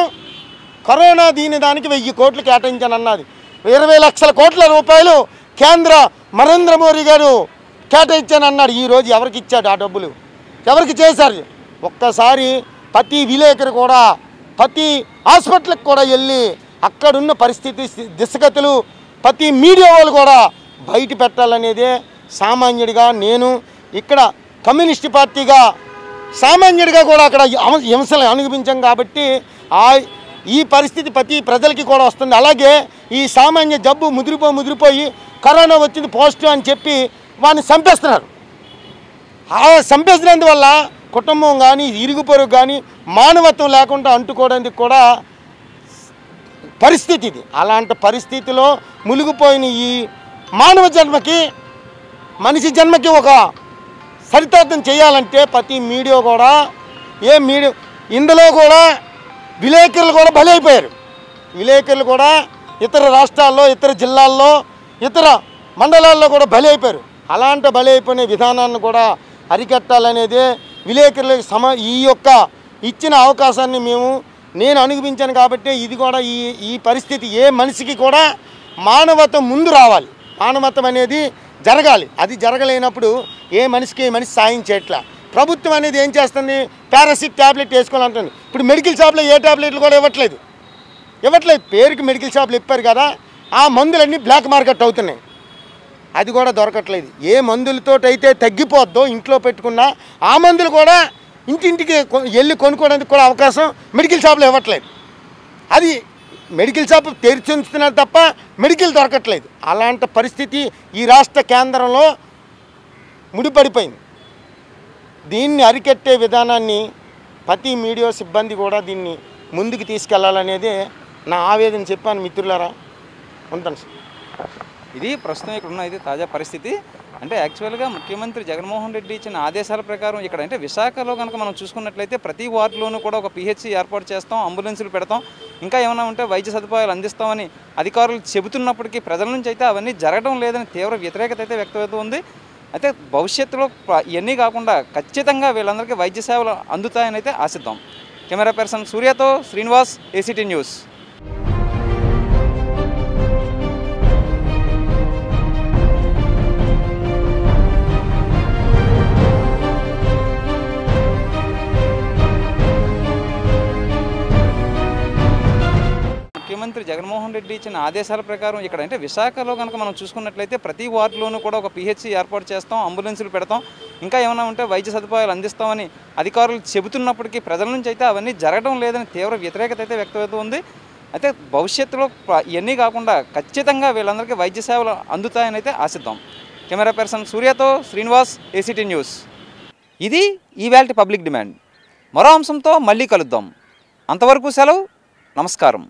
[SPEAKER 7] కరోనా దీని దానికి వెయ్యి కోట్లు కేటాయించానన్నది. ఇరవై లక్షల కోట్ల రూపాయలు కేంద్ర నరేంద్ర మోడీ గారు కేటాయించాను అన్నాడు ఈరోజు ఎవరికి ఇచ్చాడు ఆ డబ్బులు? ఎవరికి చేశారు? ఒక్కసారి ప్రతి విలేకరు కూడా ప్రతి హాస్పిటల్కి కూడా వెళ్ళి అక్కడున్న పరిస్థితి దిశగతులు ప్రతి మీడియా వాళ్ళు కూడా బయట పెట్టాలనేదే సామాన్యుడిగా నేను ఇక్కడ కమ్యూనిస్ట్ పార్టీగా సామాన్యుడిగా కూడా అక్కడ హింసలు అనుభవించాం కాబట్టి ఆ ఈ పరిస్థితి ప్రతి ప్రజలకి కూడా వస్తుంది. అలాగే ఈ సామాన్య జబ్బు ముదిరిపో ముదిరిపోయి కరోనా వచ్చింది పాజిటివ్ అని చెప్పి వాడిని చంపేస్తున్నారు. ఆ చంపేసినందువల్ల కుటుంబం కానీ ఇరుగు పొరుగు కానీ మానవత్వం లేకుండా అంటుకోవడానికి కూడా పరిస్థితి ఇది. అలాంటి పరిస్థితిలో మునిగిపోయిన ఈ మానవ జన్మకి మనిషి జన్మకి ఒక సరితార్థం చేయాలంటే ప్రతి మీడియా కూడా ఏ మీడియా ఇందులో కూడా విలేకరులు కూడా బలైపోయారు. విలేకరులు కూడా ఇతర రాష్ట్రాల్లో ఇతర జిల్లాల్లో ఇతర మండలాల్లో కూడా బలి అయిపోయారు అలాంటి బలి అయిపోయిన విధానాన్ని కూడా అరికట్టాలనేదే విలేకరులకు సమ ఈ యొక్క ఇచ్చిన అవకాశాన్ని మేము నేను అనుభవించాను కాబట్టి ఇది కూడా ఈ ఈ పరిస్థితి ఏ మనిషికి కూడా మానవత ముందు రావాలి. మానవత్వం అనేది జరగాలి. అది జరగలేనప్పుడు ఏ మనిషికి ఏ మనిషి సాయం చేయట్లా. ప్రభుత్వం అనేది ఏం చేస్తుంది? పారాసిట్ ట్యాబ్లెట్ వేసుకోవాలంటుంది. ఇప్పుడు మెడికల్ షాప్లో ఏ ట్యాబ్లెట్లు కూడా ఇవ్వట్లేదు. ఇవ్వట్లేదు. పేరుకి మెడికల్ షాప్లు ఇప్పారు కదా ఆ మందులన్నీ బ్లాక్ మార్కెట్ అవుతున్నాయి. అది కూడా దొరకట్లేదు. ఏ మందులతో అయితే తగ్గిపోద్దో ఇంట్లో పెట్టుకున్నా ఆ మందులు కూడా ఇంటింటికి కొ- వెళ్ళి కొనుక్కోవడానికి కూడా అవకాశం మెడికల్ షాప్లో ఇవ్వట్లేదు. అది మెడికల్ షాప్ తెరిచి ఉంచుతున్నారు తప్ప మెడికల్ దొరకట్లేదు. అలాంటి పరిస్థితి ఈ రాష్ట్ర కేంద్రంలో ముడిపడిపోయింది. దీన్ని అరికట్టే విధానాన్ని ప్రతి మీడియా సిబ్బంది కూడా దీన్ని ముందుకు తీసుకెళ్ళాలనేది నా ఆవేదన చెప్పాను మిత్రులారా. ఉంటాను సార్.
[SPEAKER 1] ఇది ప్రస్తుతం ఇక్కడ ఉన్న ఇది తాజా పరిస్థితి. అంటే యాక్చువల్గా ముఖ్యమంత్రి జగన్మోహన్ రెడ్డి ఇచ్చిన ఆదేశాల ప్రకారం ఇక్కడ అంటే విశాఖలో కనుక మనం చూసుకున్నట్లయితే ప్రతి వార్డులోనూ కూడా ఒక పిహెచ్సి ఏర్పాటు చేస్తాం అంబులెన్సులు పెడతాం. ఇంకా ఏమైనా ఉంటే వైద్య సదుపాయాలు అందిస్తామని అధికారులు చెబుతున్నప్పటికీ ప్రజల నుంచి అయితే అవన్నీ జరగడం లేదని తీవ్ర వ్యతిరేకత అయితే వ్యక్తమవుతుంది. అయితే భవిష్యత్తులో ఇవన్నీ కాకుండా ఖచ్చితంగా వీళ్ళందరికీ వైద్య సేవలు అందుతాయని అయితే ఆశిద్దాం. కెమెరా పర్సన్ సూర్యతో శ్రీనివాస్ ఏసీటీ న్యూస్. ముఖ్యమంత్రి జగన్మోహన్ రెడ్డి ఇచ్చిన ఆదేశాల ప్రకారం ఇక్కడ అంటే విశాఖలో కనుక మనం చూసుకున్నట్లయితే ప్రతి వార్డులోనూ కూడా ఒక పిహెచ్సి ఏర్పాటు చేస్తాం అంబులెన్సులు పెడతాం. ఇంకా ఏమైనా ఉంటే వైద్య సదుపాయాలు అందిస్తామని అధికారులు చెబుతున్నప్పటికీ ప్రజల నుంచి అయితే అవన్నీ జరగడం లేదని తీవ్ర వ్యతిరేకత అయితే వ్యక్తమవుతుంది. అయితే భవిష్యత్తులో ఇవన్నీ కాకుండా ఖచ్చితంగా వీళ్ళందరికీ వైద్య సేవలు అందుతాయని అయితే ఆశిద్దాం. కెమెరా పర్సన్ సూర్యతో శ్రీనివాస్ ఏసీటీ న్యూస్ ఇది ఈవేళ పబ్లిక్ డిమాండ్. మరో అంశంతో మళ్ళీ కలుద్దాం. అంతవరకు సెలవు. నమస్కారం.